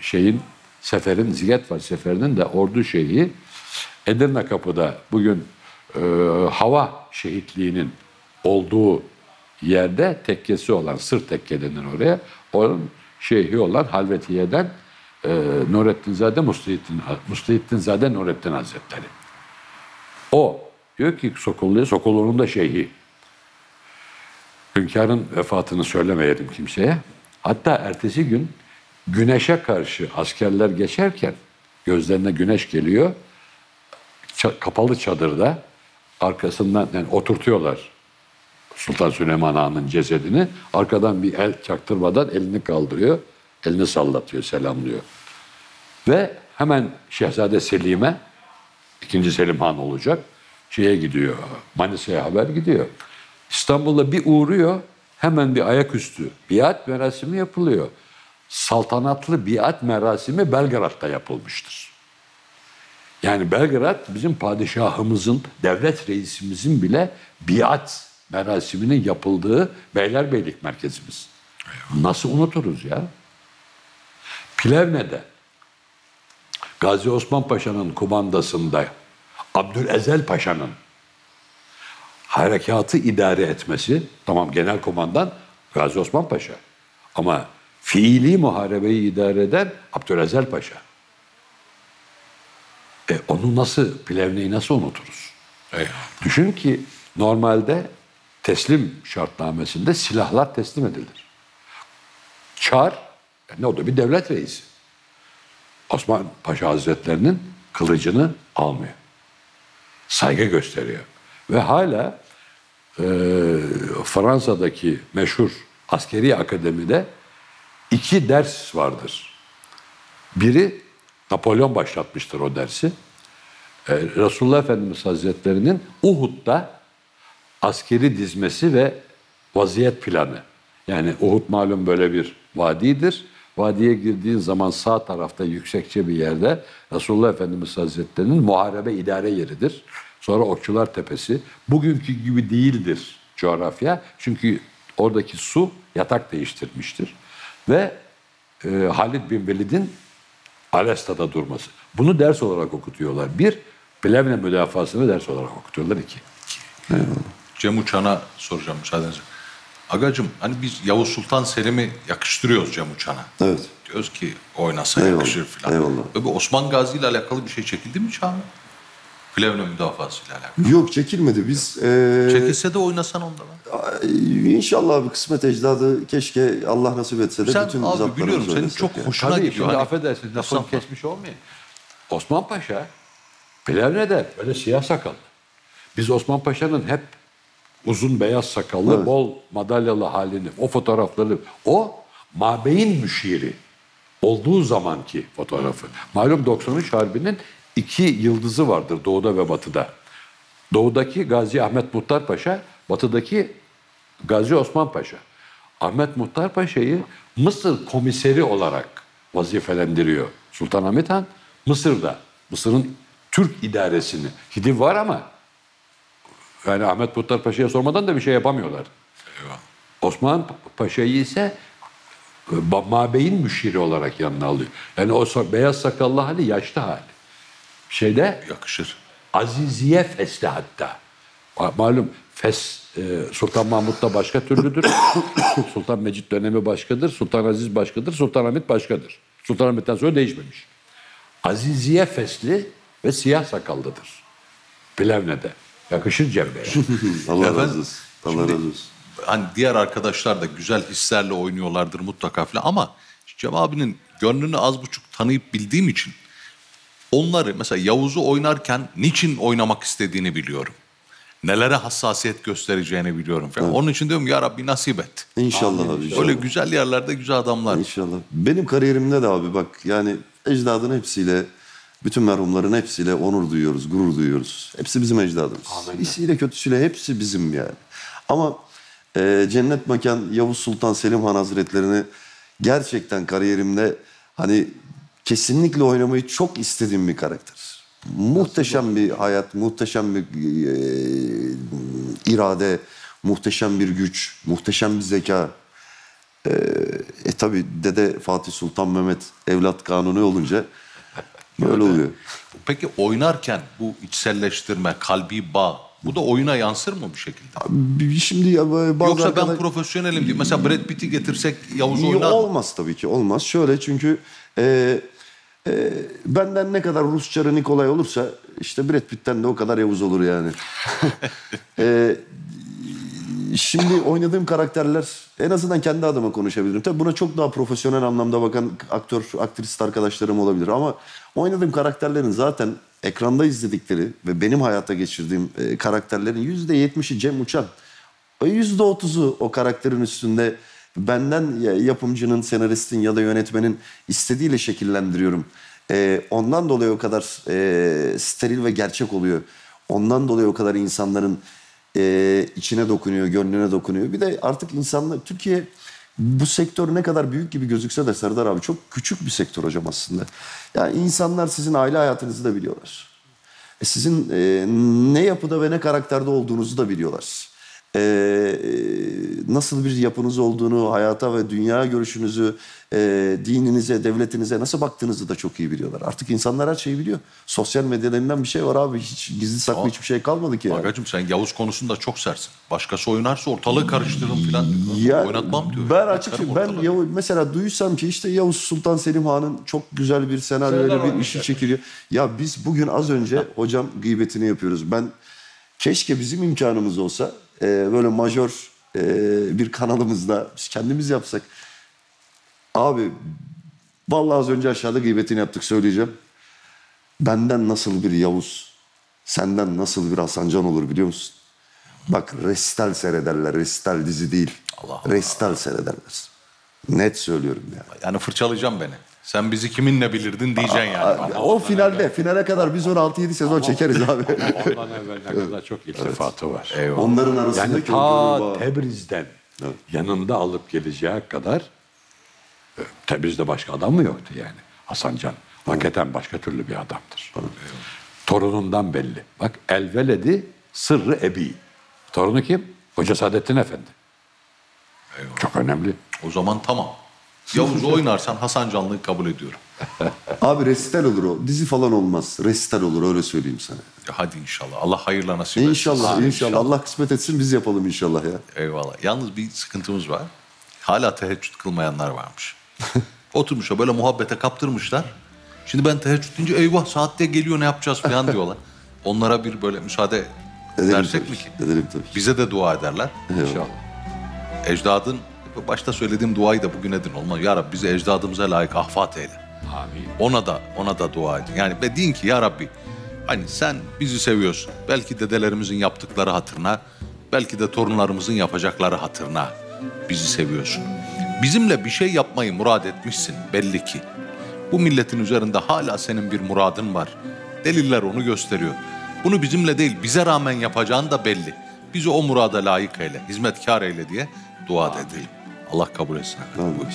S2: şeyin seferin Zigetvar seferinin de ordu şeyhi Edirne Kapı'da bugün e, hava şehitliğinin olduğu yerde tekkesi olan Sır Tekke denir oraya. Onun şeyhi olan Halvetiye'den e, Nurettinzade Muslihittin, Muslihittinzade Nurettin Hazretleri. O diyor ki Sokollu'ya, Sokollu'nun da şeyhi. Hünkârın vefatını söylemeyelim kimseye. Hatta ertesi gün güneşe karşı askerler geçerken gözlerine güneş geliyor. Kapalı çadırda arkasından yani oturtuyorlar Sultan Süleyman Han'ın cesedini. Arkadan bir el çaktırmadan elini kaldırıyor. Elini sallatıyor, selamlıyor. Ve hemen Şehzade Selim'e, ikinci Selim Han olacak, şeye gidiyor, Manisa'ya haber gidiyor. İstanbul'a bir uğruyor, hemen bir ayaküstü biat merasimi yapılıyor. Saltanatlı biat merasimi Belgrad'da yapılmıştır. Yani Belgrad bizim padişahımızın, devlet reisimizin bile biat merasiminin yapıldığı Beylerbeylik merkezimiz. Nasıl unuturuz ya? Plevne'de Gazi Osman Paşa'nın kumandasında Abdülezel Paşa'nın harekatı idare etmesi, tamam genel komandan Gazi Osman Paşa ama fiili muharebeyi idare eden Abdülezel Paşa. E onu nasıl, Plevne'yi nasıl unuturuz? Düşün ki normalde teslim şartnamesinde silahlar teslim edilir. Çar, ne o da bir devlet reisi. Osman Paşa Hazretlerinin kılıcını almıyor. Saygı gösteriyor. Ve hala e, Fransa'daki meşhur askeri akademide iki ders vardır. Biri Napolyon başlatmıştır o dersi. E, Resulullah Efendimiz Hazretlerinin Uhud'da askeri dizmesi ve vaziyet planı. Yani Uhud malum böyle bir vadidir. Vadiye girdiğin zaman sağ tarafta yüksekçe bir yerde Resulullah Efendimiz Hazretleri'nin muharebe idare yeridir. Sonra Okçular Tepesi. Bugünkü gibi değildir coğrafya. Çünkü oradaki su yatak değiştirmiştir. Ve e, Halid bin Velid'in Alesta'da durması. Bunu ders olarak okutuyorlar. Bir, Plevne müdafasını ders olarak okutuyorlar. iki.
S1: Cem Uçan'a soracağım müsaadenizle. Agacım hani biz Yavuz Sultan Selim'i yakıştırıyoruz Cem Uçan'a.
S3: Evet.
S1: Diyoruz ki oynasa
S3: Eyvallah,
S1: yakışır falan.
S3: eyvallah.
S1: Ve bu Osman Gazi ile alakalı bir şey çekildi mi Çağrı? Plevne müdafası ile alakalı.
S3: Yok çekilmedi. Biz e,
S1: Çekilse de oynasan onda lan.
S3: inşallah abi kısmet ecdadı keşke Allah nasip etse de
S1: Sen
S3: bütün
S1: abi
S3: zatlarımızı
S1: biliyorum senin çok
S3: yani.
S1: hoşuna
S2: Tabii
S1: gidiyor.
S2: şimdi
S1: Hani
S2: affedersin lafını
S1: Estağfurullah.
S2: kesmiş olmayayım. Osman Paşa Plevne'de böyle siyah sakallı. Biz Osman Paşa'nın hep uzun beyaz sakallı,
S3: Evet.
S2: bol madalyalı halini, o fotoğrafları, o mabeyin müşiri olduğu zamanki fotoğrafı. Malum 93 Harbi'nin iki yıldızı vardır doğuda ve batıda. Doğudaki Gazi Ahmet Muhtar Paşa, batıdaki Gazi Osman Paşa. Ahmet Muhtar Paşa'yı Mısır komiseri olarak vazifelendiriyor Sultanahmet Han. Mısır'da, Mısır'ın Türk idaresini. Hidiv var ama yani Ahmet Muhtar Paşa'ya sormadan da bir şey yapamıyorlar. Osman Paşa'yı ise e, mabeyin müşiri olarak yanına alıyor. Yani o beyaz sakallı hali yaşlı hali. Şeyde
S1: Yakışır.
S2: Aziziye Fes'te hatta. Ma- Malum Fes e, Sultan Mahmut da başka türlüdür. Sultan Mecit dönemi başkadır. Sultan Aziz başkadır. Sultan Hamit başkadır. Sultan Hamit'ten sonra değişmemiş. Aziziye Fesli ve siyah sakallıdır. Plevne'de. Yakışır Cem Bey'e.
S3: Allah razı olsun. Allah razı olsun.
S1: Hani diğer arkadaşlar da güzel hislerle oynuyorlardır mutlaka falan ama Cem abinin gönlünü az buçuk tanıyıp bildiğim için onları mesela Yavuz'u oynarken niçin oynamak istediğini biliyorum. Nelere hassasiyet göstereceğini biliyorum falan. Onun için diyorum ya Rabbi nasip et.
S3: İnşallah abi. inşallah.
S1: Öyle güzel yerlerde güzel adamlar.
S3: İnşallah. Benim kariyerimde de abi bak yani ecdadın hepsiyle bütün merhumların hepsiyle onur duyuyoruz, gurur duyuyoruz. Hepsi bizim ecdadımız. İyisiyle kötüsüyle hepsi bizim yani. Ama e, cennet mekan Yavuz Sultan Selim Han Hazretlerini gerçekten kariyerimde hani kesinlikle oynamayı çok istediğim bir karakter. Muhteşem bir hayat, muhteşem bir e, irade, muhteşem bir güç, muhteşem bir zeka. E tabi Dede Fatih Sultan Mehmet evlat kanunu olunca böyle oluyor.
S1: Peki oynarken bu içselleştirme, kalbi bağ bu da oyuna yansır mı bir şekilde?
S3: Şimdi ya bazı
S1: Yoksa ben
S3: arkadaş-
S1: profesyonelim diye. Mesela Brad Pitt'i getirsek Yavuz oynar mı?
S3: olmaz tabii ki olmaz. Şöyle çünkü e, e, benden ne kadar Rusçarı Nikolay olursa işte Brad Pitt'ten de o kadar Yavuz olur yani. e, şimdi oynadığım karakterler en azından kendi adıma konuşabilirim. Tabii buna çok daha profesyonel anlamda bakan aktör, aktrist arkadaşlarım olabilir ama oynadığım karakterlerin zaten ekranda izledikleri ve benim hayata geçirdiğim e, karakterlerin yüzde yetmişi Cem Uçan. O yüzde otuzu o karakterin üstünde benden ya- yapımcının, senaristin ya da yönetmenin istediğiyle şekillendiriyorum. Ee, ondan dolayı o kadar e, steril ve gerçek oluyor. Ondan dolayı o kadar insanların e, içine dokunuyor, gönlüne dokunuyor. Bir de artık insanlar, Türkiye bu sektör ne kadar büyük gibi gözükse de Serdar abi çok küçük bir sektör hocam aslında. Yani insanlar sizin aile hayatınızı da biliyorlar. E, Sizin e, ne yapıda ve ne karakterde olduğunuzu da biliyorlar. E, nasıl bir yapınız olduğunu, hayata ve dünya görüşünüzü, e, dininize, devletinize nasıl baktığınızı da çok iyi biliyorlar. Artık insanlar her şeyi biliyor. Sosyal medyalarından bir şey var abi. Hiç gizli saklı hiçbir şey kalmadı ki. Yani.
S1: Agacım sen Yavuz konusunda çok sersin. Başkası oynarsa ortalığı karıştırırım falan.
S3: Ya,
S1: Oynatmam diyor.
S3: Ben açıkçası ben
S1: ortalığı.
S3: Yav- mesela duysam ki işte Yavuz Sultan Selim Han'ın çok güzel bir senaryoyla bir işi çekiliyor. Ya biz bugün az önce hocam gıybetini yapıyoruz. Ben keşke bizim imkanımız olsa e, böyle majör e, bir kanalımızda biz kendimiz yapsak. Abi vallahi az önce aşağıda gıybetini yaptık söyleyeceğim. Benden nasıl bir Yavuz, senden nasıl bir Hasancan olur biliyor musun? Bak restal seyrederler. Restal dizi değil.
S1: Allah
S3: restal seyrederler. Net söylüyorum yani.
S1: Yani fırçalayacağım beni. Sen bizi kiminle bilirdin diyeceksin yani.
S3: o finalde, finale kadar biz onu 6-7 sezon çekeriz abi.
S2: Ondan evvel ne kadar çok iltifatı var.
S3: Onların
S2: Yani
S3: arasındaki o
S2: ta
S3: gönül bağı.
S2: Tebriz'den
S3: Evet.
S2: yanında alıp geleceği kadar e, Tebriz'de başka adam mı yoktu yani? Hasan Can. Hakikaten başka türlü bir adamdır. Torunundan belli. Bak Elveledi Sırrı Ebi. Torunu kim? Hoca Saadettin Efendi. Çok önemli.
S1: O zaman tamam. Yavuz'u oynarsan Hasan Canlı'yı kabul ediyorum.
S3: Abi resital olur o. Dizi falan olmaz. Resital olur öyle söyleyeyim sana.
S1: Ya hadi inşallah. Allah hayırla nasip etsin.
S3: İnşallah, inşallah. Allah kısmet etsin biz yapalım inşallah ya.
S1: Eyvallah. Yalnız bir sıkıntımız var. Hala teheccüd kılmayanlar varmış. Oturmuşlar böyle muhabbete kaptırmışlar. Şimdi ben teheccüd deyince eyvah saatte geliyor ne yapacağız falan diyorlar. Onlara bir böyle müsaade
S3: Edelim tabii
S1: mi
S3: ki? Edelim tabii ki.
S1: Bize de dua ederler.
S2: İnşallah.
S1: Ecdadın başta söylediğim duayı da bugün edin olmaz. Ya Rabbi bizi ecdadımıza layık ahfat eyle.
S2: Amin.
S1: Ona da ona da dua edin. Yani ve deyin ki ya Rabbi hani sen bizi seviyorsun. Belki dedelerimizin yaptıkları hatırına, belki de torunlarımızın yapacakları hatırına bizi seviyorsun. Bizimle bir şey yapmayı murad etmişsin belli ki. Bu milletin üzerinde hala senin bir muradın var. Deliller onu gösteriyor. Bunu bizimle değil bize rağmen yapacağın da belli. Bizi o murada layık eyle, hizmetkar eyle diye dua edelim. Allah kabul etsin.
S3: Amin.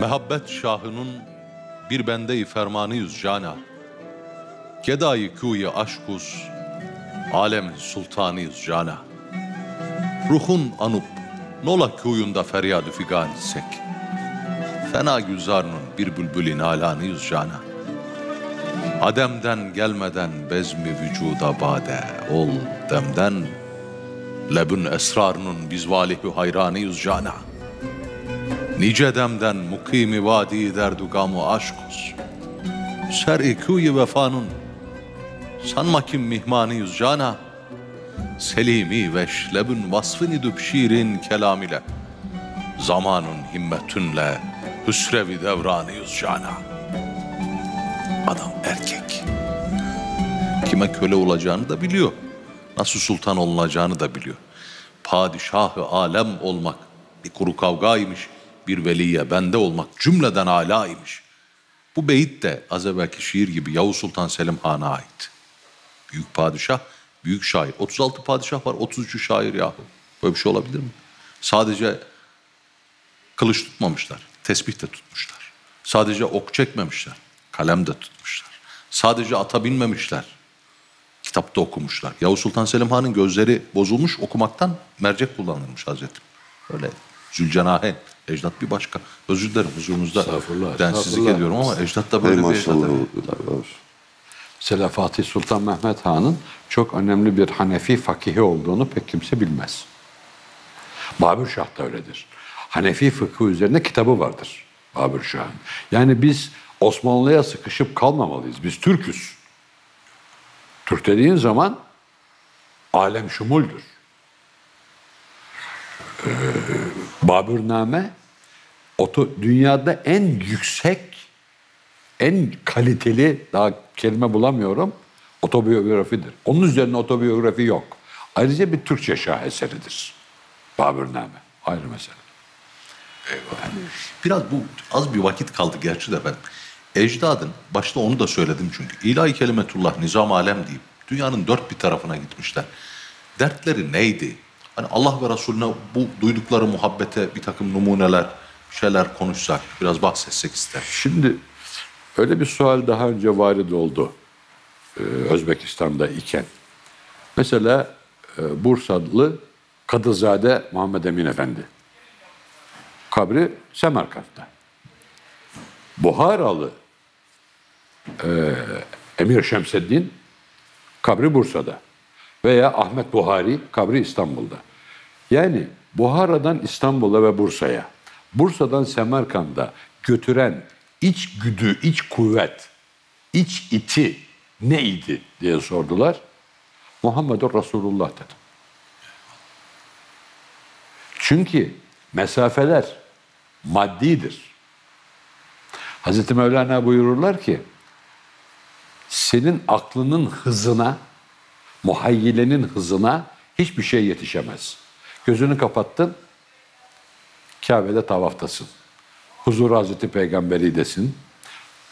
S1: Mehabbet şahının bir bende-i fermanıyız cana. Gedayı kuyu aşkus, alemin sultanıyız cana. Ruhun anup, nola kuyunda feryadı figan etsek. Fena güzarının bir bülbülin alanıyız cana. Ademden gelmeden bezmi vücuda bade ol demden. Lebün esrarının biz valihi hayranıyız cana. Nice demden mukimi vadi derdu gamu aşkus. Ser-i vefanın sanma kim mihmanıyız cana. Selimi ve şlebün vasfını düp şiirin kelam ile. Zamanın himmetünle hüsrevi devranıyız cana. Adam erkek. Kime köle olacağını da biliyor. Nasıl sultan olunacağını da biliyor. Padişahı alem olmak bir kuru kavgaymış. Bir veliye bende olmak cümleden alaymış. Bu beyit de az evvelki şiir gibi Yavuz Sultan Selim Han'a ait. Büyük padişah, büyük şair. 36 padişah var, 33'ü şair yahu. Böyle bir şey olabilir mi? Sadece kılıç tutmamışlar, tesbih de tutmuşlar. Sadece ok çekmemişler, kalem de tutmuşlar. Sadece ata binmemişler, kitapta okumuşlar. Yavuz Sultan Selim Han'ın gözleri bozulmuş okumaktan mercek kullanılmış Hazretim. Öyle Zülcenahe, ecdat bir başka. Özür dilerim huzurunuzda
S2: Estağfurullah,
S1: densizlik ediyorum ama ecdat da
S3: Ey
S1: böyle bir ecdat.
S2: Mesela Fatih Sultan Mehmet Han'ın çok önemli bir Hanefi fakihi olduğunu pek kimse bilmez. Babür Şah da öyledir. Hanefi fıkhı üzerine kitabı vardır Babür Şah'ın. Yani biz Osmanlı'ya sıkışıp kalmamalıyız. Biz Türk'üz. Türk dediğin zaman alem şumuldür. Ee, Babürname oto, dünyada en yüksek en kaliteli daha kelime bulamıyorum otobiyografidir. Onun üzerine otobiyografi yok. Ayrıca bir Türkçe şaheseridir. Babürname. Ayrı mesele.
S1: Biraz bu az bir vakit kaldı gerçi de ben. Ecdadın, başta onu da söyledim çünkü. İlahi kelimetullah, nizam alem deyip dünyanın dört bir tarafına gitmişler. Dertleri neydi? Hani Allah ve Resulüne bu duydukları muhabbete bir takım numuneler, şeyler konuşsak, biraz bahsetsek ister.
S2: Şimdi öyle bir sual daha önce varid oldu e, Özbekistan'da iken. Mesela e, Bursalı Kadızade Muhammed Emin Efendi. Kabri Semerkant'ta. Buharalı e, Emir Şemseddin kabri Bursa'da. Veya Ahmet Buhari kabri İstanbul'da. Yani Buhara'dan İstanbul'a ve Bursa'ya, Bursa'dan Semerkant'a götüren iç güdü, iç kuvvet, iç iti neydi diye sordular. Muhammedur Resulullah dedim. Çünkü mesafeler maddidir. Hazreti Mevlana buyururlar ki senin aklının hızına, muhayyilenin hızına hiçbir şey yetişemez. Gözünü kapattın, Kabe'de tavaftasın. Huzur Hazreti Peygamberi'desin.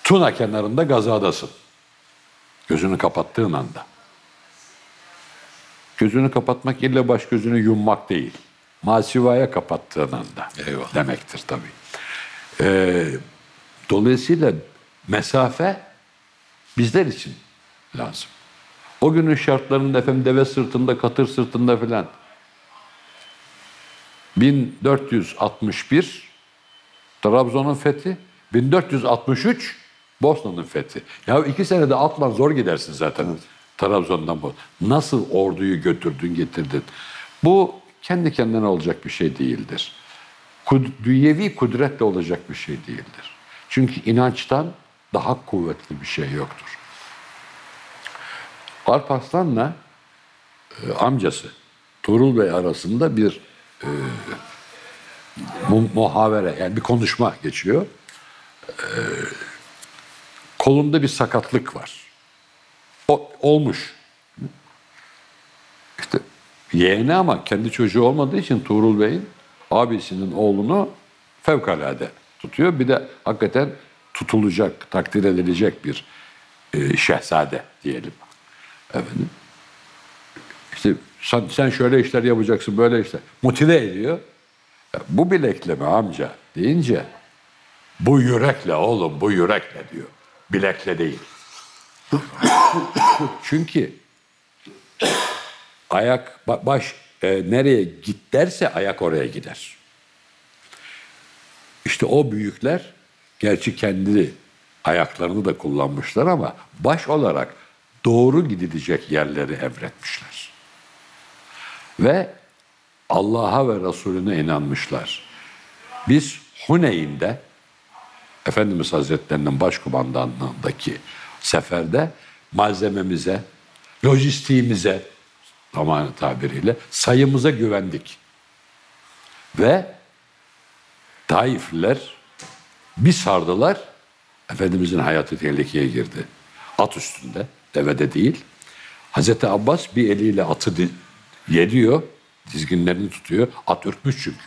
S2: Tuna kenarında gazadasın. Gözünü kapattığın anda. Gözünü kapatmak illa baş gözünü yummak değil. Masivaya kapattığın anda
S1: Eyvallah.
S2: demektir tabii. Ee, dolayısıyla mesafe bizler için lazım. O günün şartlarında efendim deve sırtında, katır sırtında filan 1461 Trabzon'un fethi, 1463 Bosna'nın fethi. Ya iki senede atla zor gidersin zaten Trabzon'dan bu. Nasıl orduyu götürdün getirdin? Bu kendi kendine olacak bir şey değildir. Kud- dünyevi kudretle olacak bir şey değildir. Çünkü inançtan daha kuvvetli bir şey yoktur. Alparslan'la e, amcası Tuğrul Bey arasında bir e, mu- muhavere yani bir konuşma geçiyor. E, kolunda bir sakatlık var. O, olmuş. İşte yeğeni ama kendi çocuğu olmadığı için Tuğrul Bey'in abisinin oğlunu fevkalade tutuyor. Bir de hakikaten tutulacak, takdir edilecek bir e, şehzade diyelim. Efendim. İşte sen, sen şöyle işler yapacaksın, böyle işler. Motive ediyor. Bu bilekleme amca deyince bu yürekle oğlum, bu yürekle diyor. Bilekle değil. Çünkü ayak ba- baş e, nereye git derse ayak oraya gider. İşte o büyükler gerçi kendi ayaklarını da kullanmışlar ama baş olarak doğru gidilecek yerleri emretmişler. Ve Allah'a ve Resulüne inanmışlar. Biz Huneyn'de Efendimiz Hazretlerinin başkumandanlığındaki seferde malzememize, lojistiğimize zamanı tabiriyle sayımıza güvendik. Ve Taifliler bir sardılar, Efendimizin hayatı tehlikeye girdi. At üstünde, devede değil. Hazreti Abbas bir eliyle atı di- yediyor, dizginlerini tutuyor. At ürkmüş çünkü.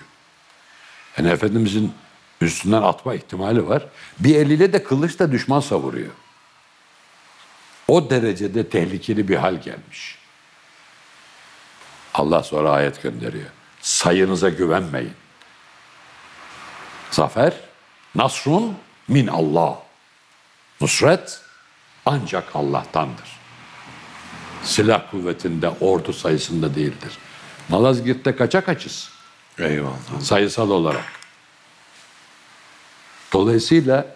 S2: Yani Efendimizin üstünden atma ihtimali var. Bir eliyle de kılıçla düşman savuruyor. O derecede tehlikeli bir hal gelmiş. Allah sonra ayet gönderiyor. Sayınıza güvenmeyin. Zafer, nasrun min Allah. Nusret ancak Allah'tandır. Silah kuvvetinde, ordu sayısında değildir. Malazgirt'te kaça kaçız?
S1: Eyvallah.
S2: sayısal olarak. Dolayısıyla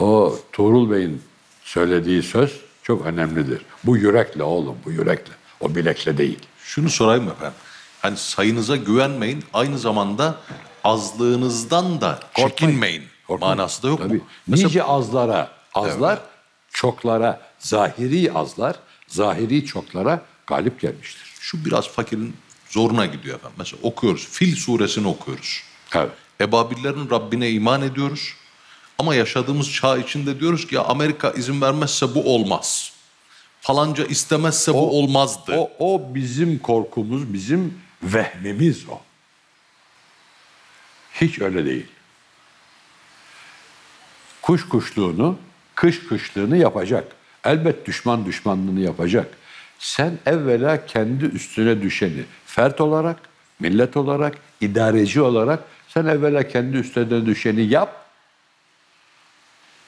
S2: o Tuğrul Bey'in söylediği söz çok önemlidir. Bu yürekle oğlum, bu yürekle. O bilekle değil.
S1: Şunu sorayım efendim. Hani sayınıza güvenmeyin. Aynı zamanda azlığınızdan da çekinmeyin.
S2: Korkmayın.
S1: Manası da yok
S2: Tabii.
S1: mu? Mesela
S2: Nice azlara, azlar çoklara, zahiri azlar, zahiri çoklara galip gelmiştir.
S1: şu biraz fakirin zoruna gidiyor efendim. Mesela okuyoruz. Fil suresini okuyoruz.
S2: Evet.
S1: Ebabillerin Rabbine iman ediyoruz. Ama yaşadığımız çağ içinde diyoruz ki ya Amerika izin vermezse bu olmaz. Falanca istemezse bu olmazdı.
S2: O, o bizim korkumuz, bizim vehmimiz o. Hiç öyle değil. Kuş kuşluğunu, kış kışlığını yapacak. Elbet düşman düşmanlığını yapacak. Sen evvela kendi üstüne düşeni fert olarak, millet olarak, idareci olarak sen evvela kendi üstüne düşeni yap.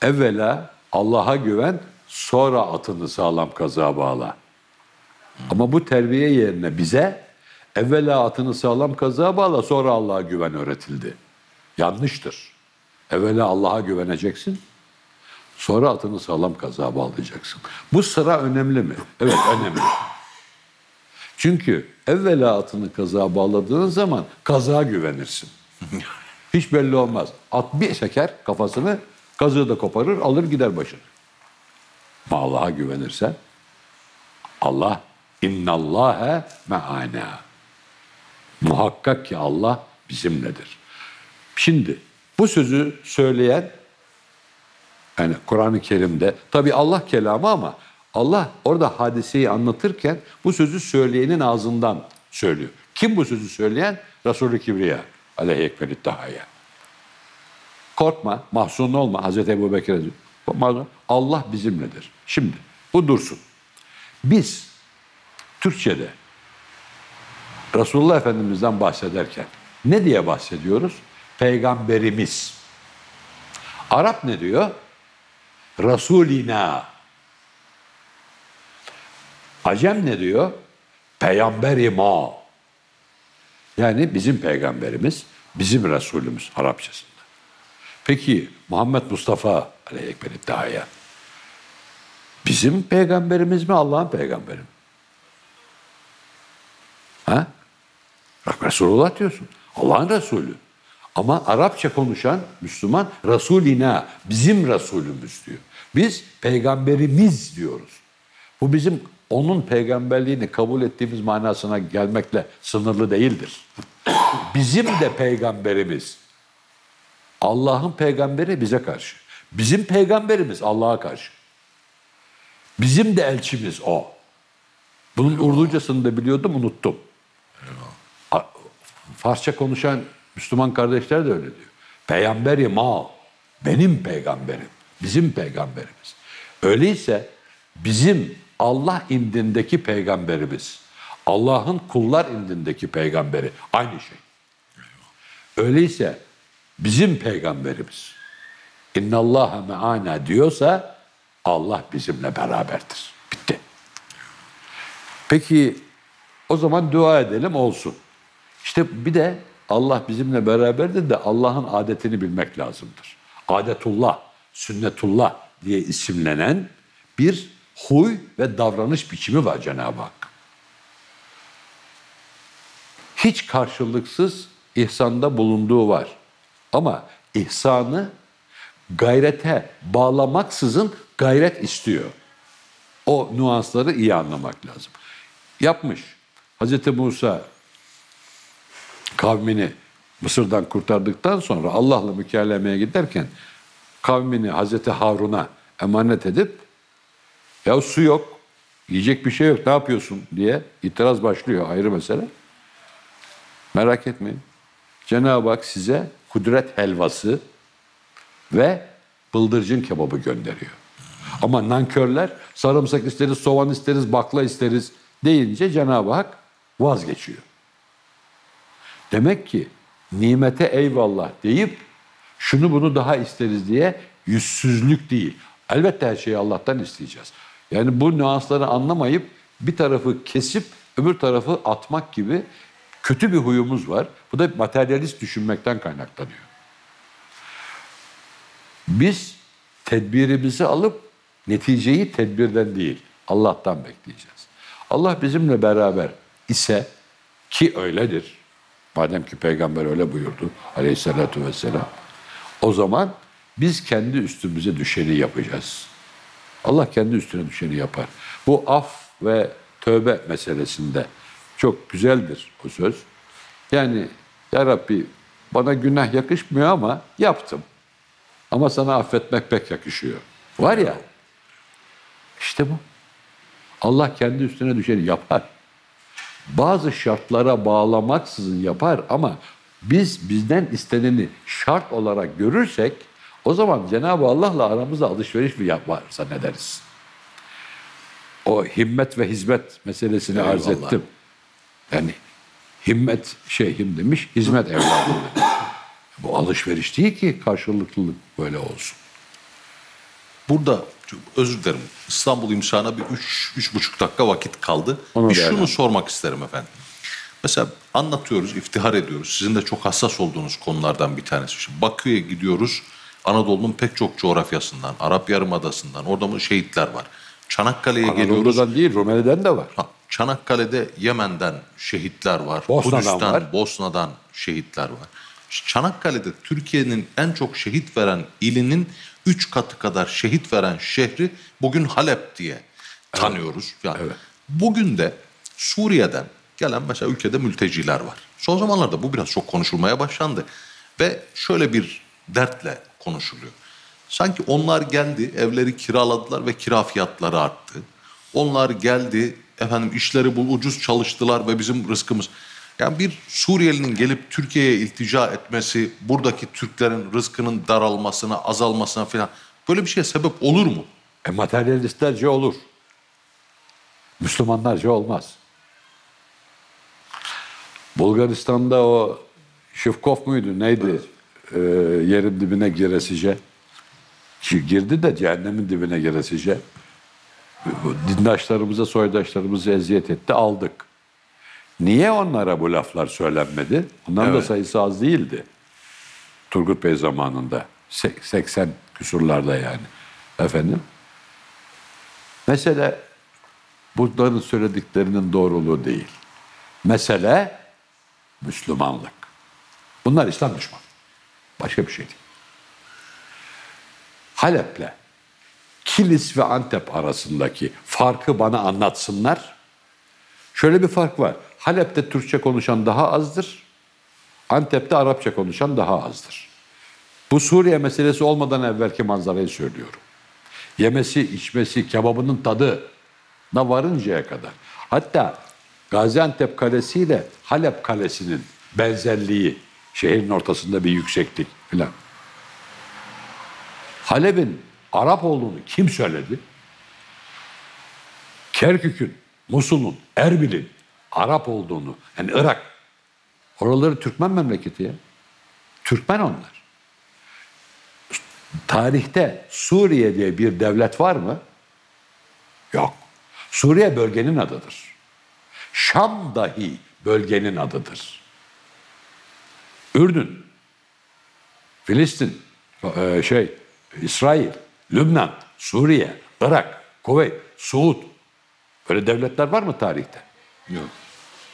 S2: Evvela Allah'a güven, sonra atını sağlam kazığa bağla. Ama bu terbiye yerine bize evvela atını sağlam kazığa bağla sonra Allah'a güven öğretildi. Yanlıştır. Evvela Allah'a güveneceksin. Sonra atını sağlam kazığa bağlayacaksın. Bu sıra önemli mi? Evet önemli. Çünkü evvela atını kazığa bağladığın zaman kazığa güvenirsin. Hiç belli olmaz. At bir seker kafasını, kazığı da koparır, alır gider başını. Ama Allah'a güvenirsen Allah innallâhe me'ana. Muhakkak ki Allah bizimledir. Şimdi bu sözü söyleyen yani Kur'an-ı Kerim'de tabi Allah kelamı ama Allah orada hadiseyi anlatırken bu sözü söyleyenin ağzından söylüyor. Kim bu sözü söyleyen? Resulü Kibriya aleyhi ekbelit dahaya. Korkma, mahzun olma. Hazreti Ebu Bekir'e diyor. Allah bizimledir. Şimdi bu dursun. Biz Türkçe'de Resulullah Efendimiz'den bahsederken ne diye bahsediyoruz? Peygamberimiz. Arap ne diyor? Resulina. Acem ne diyor? Peygamberi ma. Yani bizim peygamberimiz, bizim Resulümüz Arapçasında. Peki Muhammed Mustafa aleyhi ekber iddiaya. Bizim peygamberimiz mi Allah'ın peygamberi mi? Ha? Bak Resulullah diyorsun. Allah'ın Resulü. Ama Arapça konuşan Müslüman Resulina, bizim Resulümüz diyor. Biz peygamberimiz diyoruz. Bu bizim onun peygamberliğini kabul ettiğimiz manasına gelmekle sınırlı değildir. Bizim de peygamberimiz. Allah'ın peygamberi bize karşı. Bizim peygamberimiz Allah'a karşı. Bizim de elçimiz o. Bunun Urducasını da biliyordum, unuttum. Farsça konuşan Müslüman kardeşler de öyle diyor. Peygamberi ma, benim peygamberim, bizim peygamberimiz. Öyleyse bizim Allah indindeki peygamberimiz, Allah'ın kullar indindeki peygamberi aynı şey. Öyleyse bizim peygamberimiz İnna Allaha me'ana diyorsa Allah bizimle beraberdir. Bitti. Peki o zaman dua edelim olsun. İşte bir de Allah bizimle beraberdir de Allah'ın adetini bilmek lazımdır. Adetullah, sünnetullah diye isimlenen bir huy ve davranış biçimi var Cenab-ı Hak. Hiç karşılıksız ihsanda bulunduğu var. Ama ihsanı gayrete bağlamaksızın gayret istiyor. O nüansları iyi anlamak lazım. Yapmış. Hazreti Musa kavmini Mısır'dan kurtardıktan sonra Allah'la mükerlemeye giderken kavmini Hazreti Harun'a emanet edip ya su yok, yiyecek bir şey yok ne yapıyorsun diye itiraz başlıyor ayrı mesele. Merak etmeyin. Cenab-ı Hak size kudret helvası ve bıldırcın kebabı gönderiyor. Ama nankörler sarımsak isteriz, soğan isteriz, bakla isteriz deyince Cenab-ı Hak vazgeçiyor. Demek ki nimete eyvallah deyip şunu bunu daha isteriz diye yüzsüzlük değil. Elbette her şeyi Allah'tan isteyeceğiz. Yani bu nüansları anlamayıp bir tarafı kesip öbür tarafı atmak gibi kötü bir huyumuz var. Bu da materyalist düşünmekten kaynaklanıyor. Biz tedbirimizi alıp neticeyi tedbirden değil Allah'tan bekleyeceğiz. Allah bizimle beraber ise ki öyledir. Madem ki peygamber öyle buyurdu aleyhissalatü vesselam. O zaman biz kendi üstümüze düşeni yapacağız. Allah kendi üstüne düşeni yapar. Bu af ve tövbe meselesinde çok güzeldir bu söz. Yani ya Rabbi bana günah yakışmıyor ama yaptım. Ama sana affetmek pek yakışıyor. Var ya. İşte bu. Allah kendi üstüne düşeni yapar. Bazı şartlara bağlamaksızın yapar ama biz bizden isteneni şart olarak görürsek o zaman Cenab-ı Allah'la aramızda alışveriş mi yap- varsa ne deriz? O himmet ve hizmet meselesini arz
S1: Eyvallah.
S2: ettim. Yani himmet şeyhim demiş, hizmet evladım demiş. Bu alışveriş değil ki karşılıklılık böyle olsun.
S1: Burada özür dilerim. İstanbul imsana bir üç, üç buçuk dakika vakit kaldı.
S2: Onu
S1: bir şunu sormak isterim efendim. Mesela anlatıyoruz, iftihar ediyoruz. Sizin de çok hassas olduğunuz konulardan bir tanesi. Şimdi Bakü'ye gidiyoruz. Anadolu'nun pek çok coğrafyasından, Arap Yarımadası'ndan. Orada mı şehitler var. Çanakkale'ye geliyoruz.
S2: Anadolu'dan değil, Rumeli'den de var.
S1: Ha, Çanakkale'de Yemen'den şehitler var.
S2: Bosna'dan
S1: Kudüs'ten,
S2: var.
S1: Bosna'dan şehitler var. Çanakkale'de Türkiye'nin en çok şehit veren ilinin üç katı kadar şehit veren şehri bugün Halep diye tanıyoruz. Yani Bugün de Suriye'den gelen mesela ülkede mülteciler var. Son zamanlarda bu biraz çok konuşulmaya başlandı. Ve şöyle bir dertle konuşuluyor. Sanki onlar geldi, evleri kiraladılar ve kira fiyatları arttı. Onlar geldi, efendim işleri bu ucuz çalıştılar ve bizim rızkımız. Yani bir Suriyelinin gelip Türkiye'ye iltica etmesi, buradaki Türklerin rızkının daralmasına, azalmasına falan böyle bir şeye sebep olur mu?
S2: E, materyalistlerce olur. Müslümanlarca olmaz. Bulgaristan'da o Şıfkov muydu neydi? Ee, yerin dibine giresice. Ki Girdi de cehennemin dibine giresice. Dindaşlarımıza, soydaşlarımıza eziyet etti, aldık. Niye onlara bu laflar söylenmedi? Onların da
S1: Evet.
S2: sayısı az değildi. Turgut Bey zamanında. Se- 80 küsurlarda yani. Efendim? Mesele bunların söylediklerinin doğruluğu değil. Mesele Müslümanlık. Bunlar İslam düşmanı. Başka bir şey değil. Halep'le Kilis ve Antep arasındaki farkı bana anlatsınlar. Şöyle bir fark var. Halep'te Türkçe konuşan daha azdır. Antep'te Arapça konuşan daha azdır. Bu Suriye meselesi olmadan evvelki manzarayı söylüyorum. Yemesi, içmesi, kebabının tadı na varıncaya kadar. Hatta Gaziantep Kalesi ile Halep Kalesi'nin benzerliği, şehrin ortasında bir yükseklik filan. Halep'in Arap olduğunu kim söyledi? Kerkük'ün, Musul'un, Erbil'in Arap olduğunu, yani Irak. Oraları Türkmen memleketi ya. Türkmen onlar. Tarihte Suriye diye bir devlet var mı? Yok. Suriye bölgenin adıdır. Şam dahi bölgenin adıdır. Ürdün, Filistin, e, şey, İsrail, Lübnan, Suriye, Irak, Kuveyt, Suud. Böyle devletler var mı tarihte?
S1: Yok.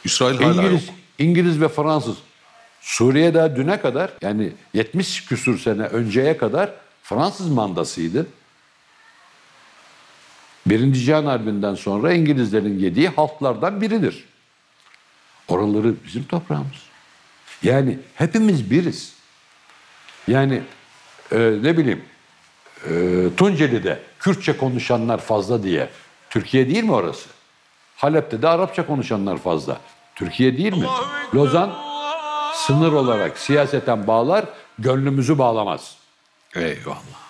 S1: İsrail hala
S2: İngiliz,
S1: yok.
S2: İngiliz ve Fransız. Suriye daha düne kadar yani 70 küsür sene önceye kadar Fransız mandasıydı. Birinci Cihan Harbi'nden sonra İngilizlerin yediği halklardan biridir. Oraları bizim toprağımız. Yani hepimiz biriz. Yani e, ne bileyim e, Tunceli'de Kürtçe konuşanlar fazla diye Türkiye değil mi orası? Halep'te de Arapça konuşanlar fazla. Türkiye değil mi? Lozan sınır olarak siyaseten bağlar, gönlümüzü bağlamaz.
S1: Eyvallah.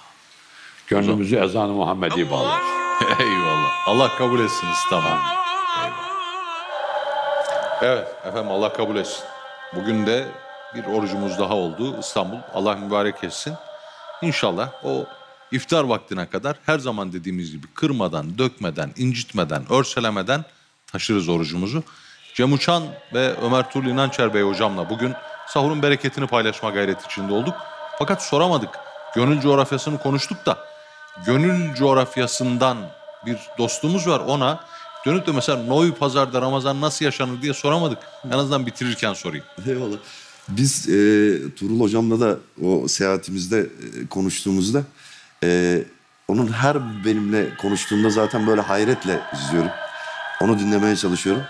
S2: Gönlümüzü ezan-ı Muhammedi bağlar.
S1: Eyvallah. Allah kabul etsin İslam'ı. Evet efendim Allah kabul etsin. Bugün de bir orucumuz daha oldu İstanbul. Allah mübarek etsin. İnşallah o iftar vaktine kadar her zaman dediğimiz gibi kırmadan, dökmeden, incitmeden, örselemeden taşırız orucumuzu. Cem Uçan ve Ömer Tuğrul İnançer Bey hocamla bugün sahurun bereketini paylaşma gayreti içinde olduk. Fakat soramadık. Gönül coğrafyasını konuştuk da gönül coğrafyasından bir dostumuz var ona dönüp de mesela Noy Pazar'da Ramazan nasıl yaşanır diye soramadık. En azından bitirirken sorayım.
S3: Eyvallah. Biz e, Turul hocamla da o seyahatimizde e, konuştuğumuzda e, onun her benimle konuştuğunda zaten böyle hayretle izliyorum. Onu dinlemeye çalışıyorum.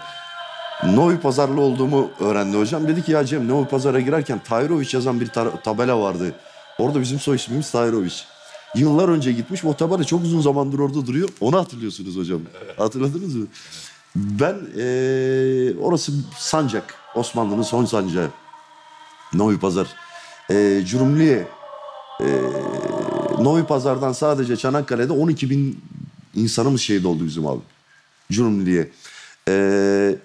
S3: Novi Pazarlı olduğumu öğrendi hocam. Dedi ki ya Cem Novi Pazar'a girerken Tayroviç yazan bir tabela vardı. Orada bizim soy ismimiz Tayroviç. Yıllar önce gitmiş. O tabela çok uzun zamandır orada duruyor. Onu hatırlıyorsunuz hocam. Hatırladınız mı? Ben e, orası Sancak. Osmanlı'nın son sancağı. Novi Pazar. E, Cürümlü'ye e, Novi Pazar'dan sadece Çanakkale'de 12 bin insanımız şehit oldu bizim abi. Cürümlü'ye. E,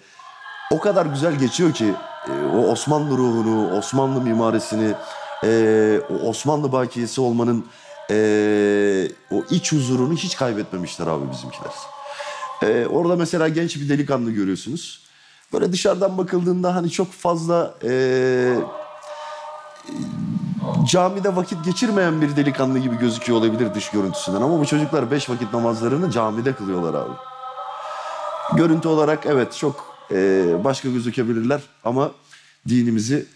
S3: o kadar güzel geçiyor ki e, o Osmanlı ruhunu, Osmanlı mimarisini, e, o Osmanlı bakiyesi olmanın e, o iç huzurunu hiç kaybetmemişler abi bizimkiler. E, orada mesela genç bir delikanlı görüyorsunuz. Böyle dışarıdan bakıldığında hani çok fazla e, camide vakit geçirmeyen bir delikanlı gibi gözüküyor olabilir dış görüntüsünden. Ama bu çocuklar beş vakit namazlarını camide kılıyorlar abi. Görüntü olarak evet çok e, başka gözükebilirler ama dinimizi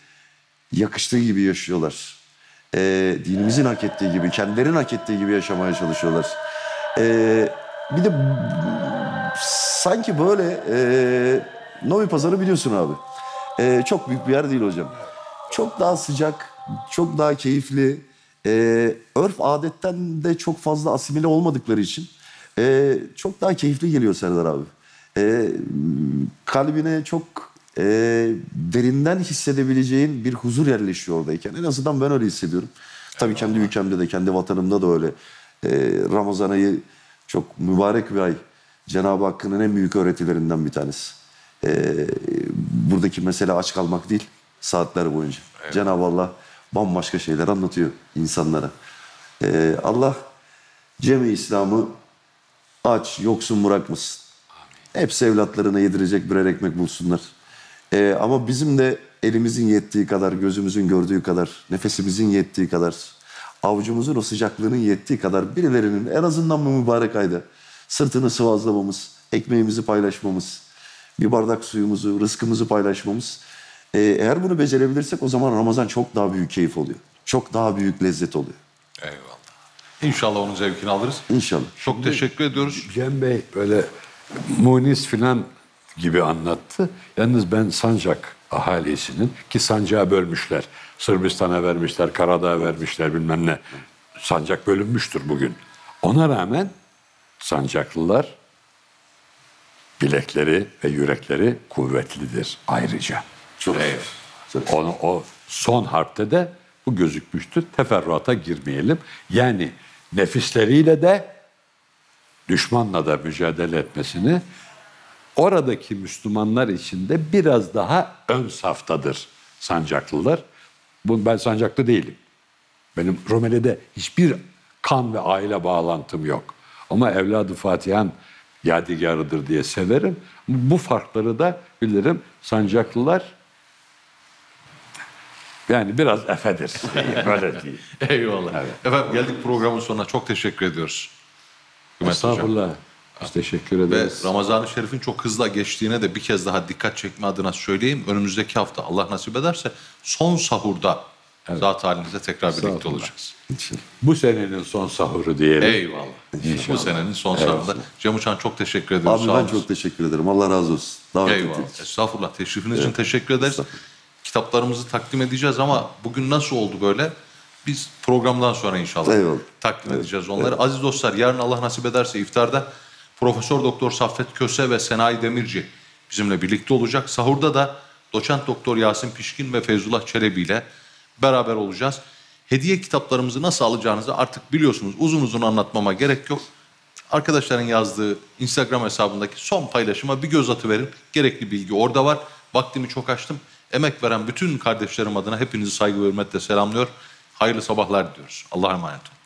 S3: yakıştığı gibi yaşıyorlar. E, dinimizin hak ettiği gibi, kendilerinin hak ettiği gibi yaşamaya çalışıyorlar. E, bir de sanki böyle e, Novi Pazarı biliyorsun abi. E, çok büyük bir yer değil hocam. Çok daha sıcak, çok daha keyifli. E, örf adetten de çok fazla asimile olmadıkları için e, çok daha keyifli geliyor Serdar abi. E, kalbine çok e, derinden hissedebileceğin bir huzur yerleşiyor oradayken. En azından ben öyle hissediyorum. Tabii kendi ülkemde de, kendi vatanımda da öyle. E, Ramazan ayı çok mübarek bir ay. Cenab-ı Hakk'ın en büyük öğretilerinden bir tanesi. E, buradaki mesele aç kalmak değil, saatler boyunca. Cenab-ı Allah bambaşka şeyler anlatıyor insanlara. E, Allah cemi İslam'ı aç, yoksun bırakmasın. Hepsi evlatlarına yedirecek birer ekmek bulsunlar. Ee, ama bizim de elimizin yettiği kadar, gözümüzün gördüğü kadar, nefesimizin yettiği kadar, avucumuzun o sıcaklığının yettiği kadar birilerinin en azından bu mübarek ayda sırtını sıvazlamamız, ekmeğimizi paylaşmamız, bir bardak suyumuzu, rızkımızı paylaşmamız. Ee, eğer bunu becerebilirsek o zaman Ramazan çok daha büyük keyif oluyor. Çok daha büyük lezzet oluyor.
S1: Eyvallah. İnşallah onun zevkini alırız.
S3: İnşallah.
S1: Çok teşekkür ediyoruz.
S2: Cem Bey böyle munis filan gibi anlattı. Yalnız ben Sancak ahalisinin ki sancağı bölmüşler. Sırbistan'a vermişler, Karadağ'a vermişler bilmem ne. Sancak bölünmüştür bugün. Ona rağmen Sancaklılar bilekleri ve yürekleri kuvvetlidir ayrıca.
S3: Çok
S1: Eyvallah.
S2: Onu, o son harpte de bu gözükmüştür. Teferruata girmeyelim. Yani nefisleriyle de düşmanla da mücadele etmesini oradaki Müslümanlar içinde biraz daha ön saftadır sancaklılar. Bu, ben sancaklı değilim. Benim Rumeli'de hiçbir kan ve aile bağlantım yok. Ama evladı Fatihan yadigarıdır diye severim. Bu farkları da bilirim. Sancaklılar yani biraz efedir. Böyle değil.
S1: Eyvallah. Efendim geldik programın sonuna. Çok teşekkür ediyoruz. Hocam.
S2: Estağfurullah. Biz teşekkür
S1: Ve
S2: ederiz.
S1: Ramazan-ı Şerif'in çok hızla geçtiğine de bir kez daha dikkat çekme adına söyleyeyim. Önümüzdeki hafta Allah nasip ederse son sahurda zat halinizle tekrar birlikte olacağız.
S3: İnşallah.
S2: Bu senenin son sahuru diyelim.
S1: Eyvallah. Bu senenin son sahurda. Cem Uçan çok teşekkür ediyoruz.
S3: Abi
S1: Sağ
S3: ben çok teşekkür ederim. Allah razı olsun. Davet
S1: Eyvallah.
S3: için.
S1: Estağfurullah. Teşrifiniz için teşekkür ederiz. Kitaplarımızı takdim edeceğiz ama bugün nasıl oldu böyle? Biz programdan sonra inşallah
S3: Eyvallah.
S1: takdim edeceğiz onları. Aziz dostlar yarın Allah nasip ederse iftarda Profesör Doktor Saffet Köse ve Senayi Demirci bizimle birlikte olacak. Sahurda da Doçent Doktor Yasin Pişkin ve Feyzullah Çelebi ile beraber olacağız. Hediye kitaplarımızı nasıl alacağınızı artık biliyorsunuz. Uzun uzun anlatmama gerek yok. Arkadaşların yazdığı Instagram hesabındaki son paylaşıma bir göz atıverin. Gerekli bilgi orada var. Vaktimi çok açtım. Emek veren bütün kardeşlerim adına hepinizi saygı ve hürmetle selamlıyor. Hayırlı sabahlar diliyoruz. Allah'a emanet olun.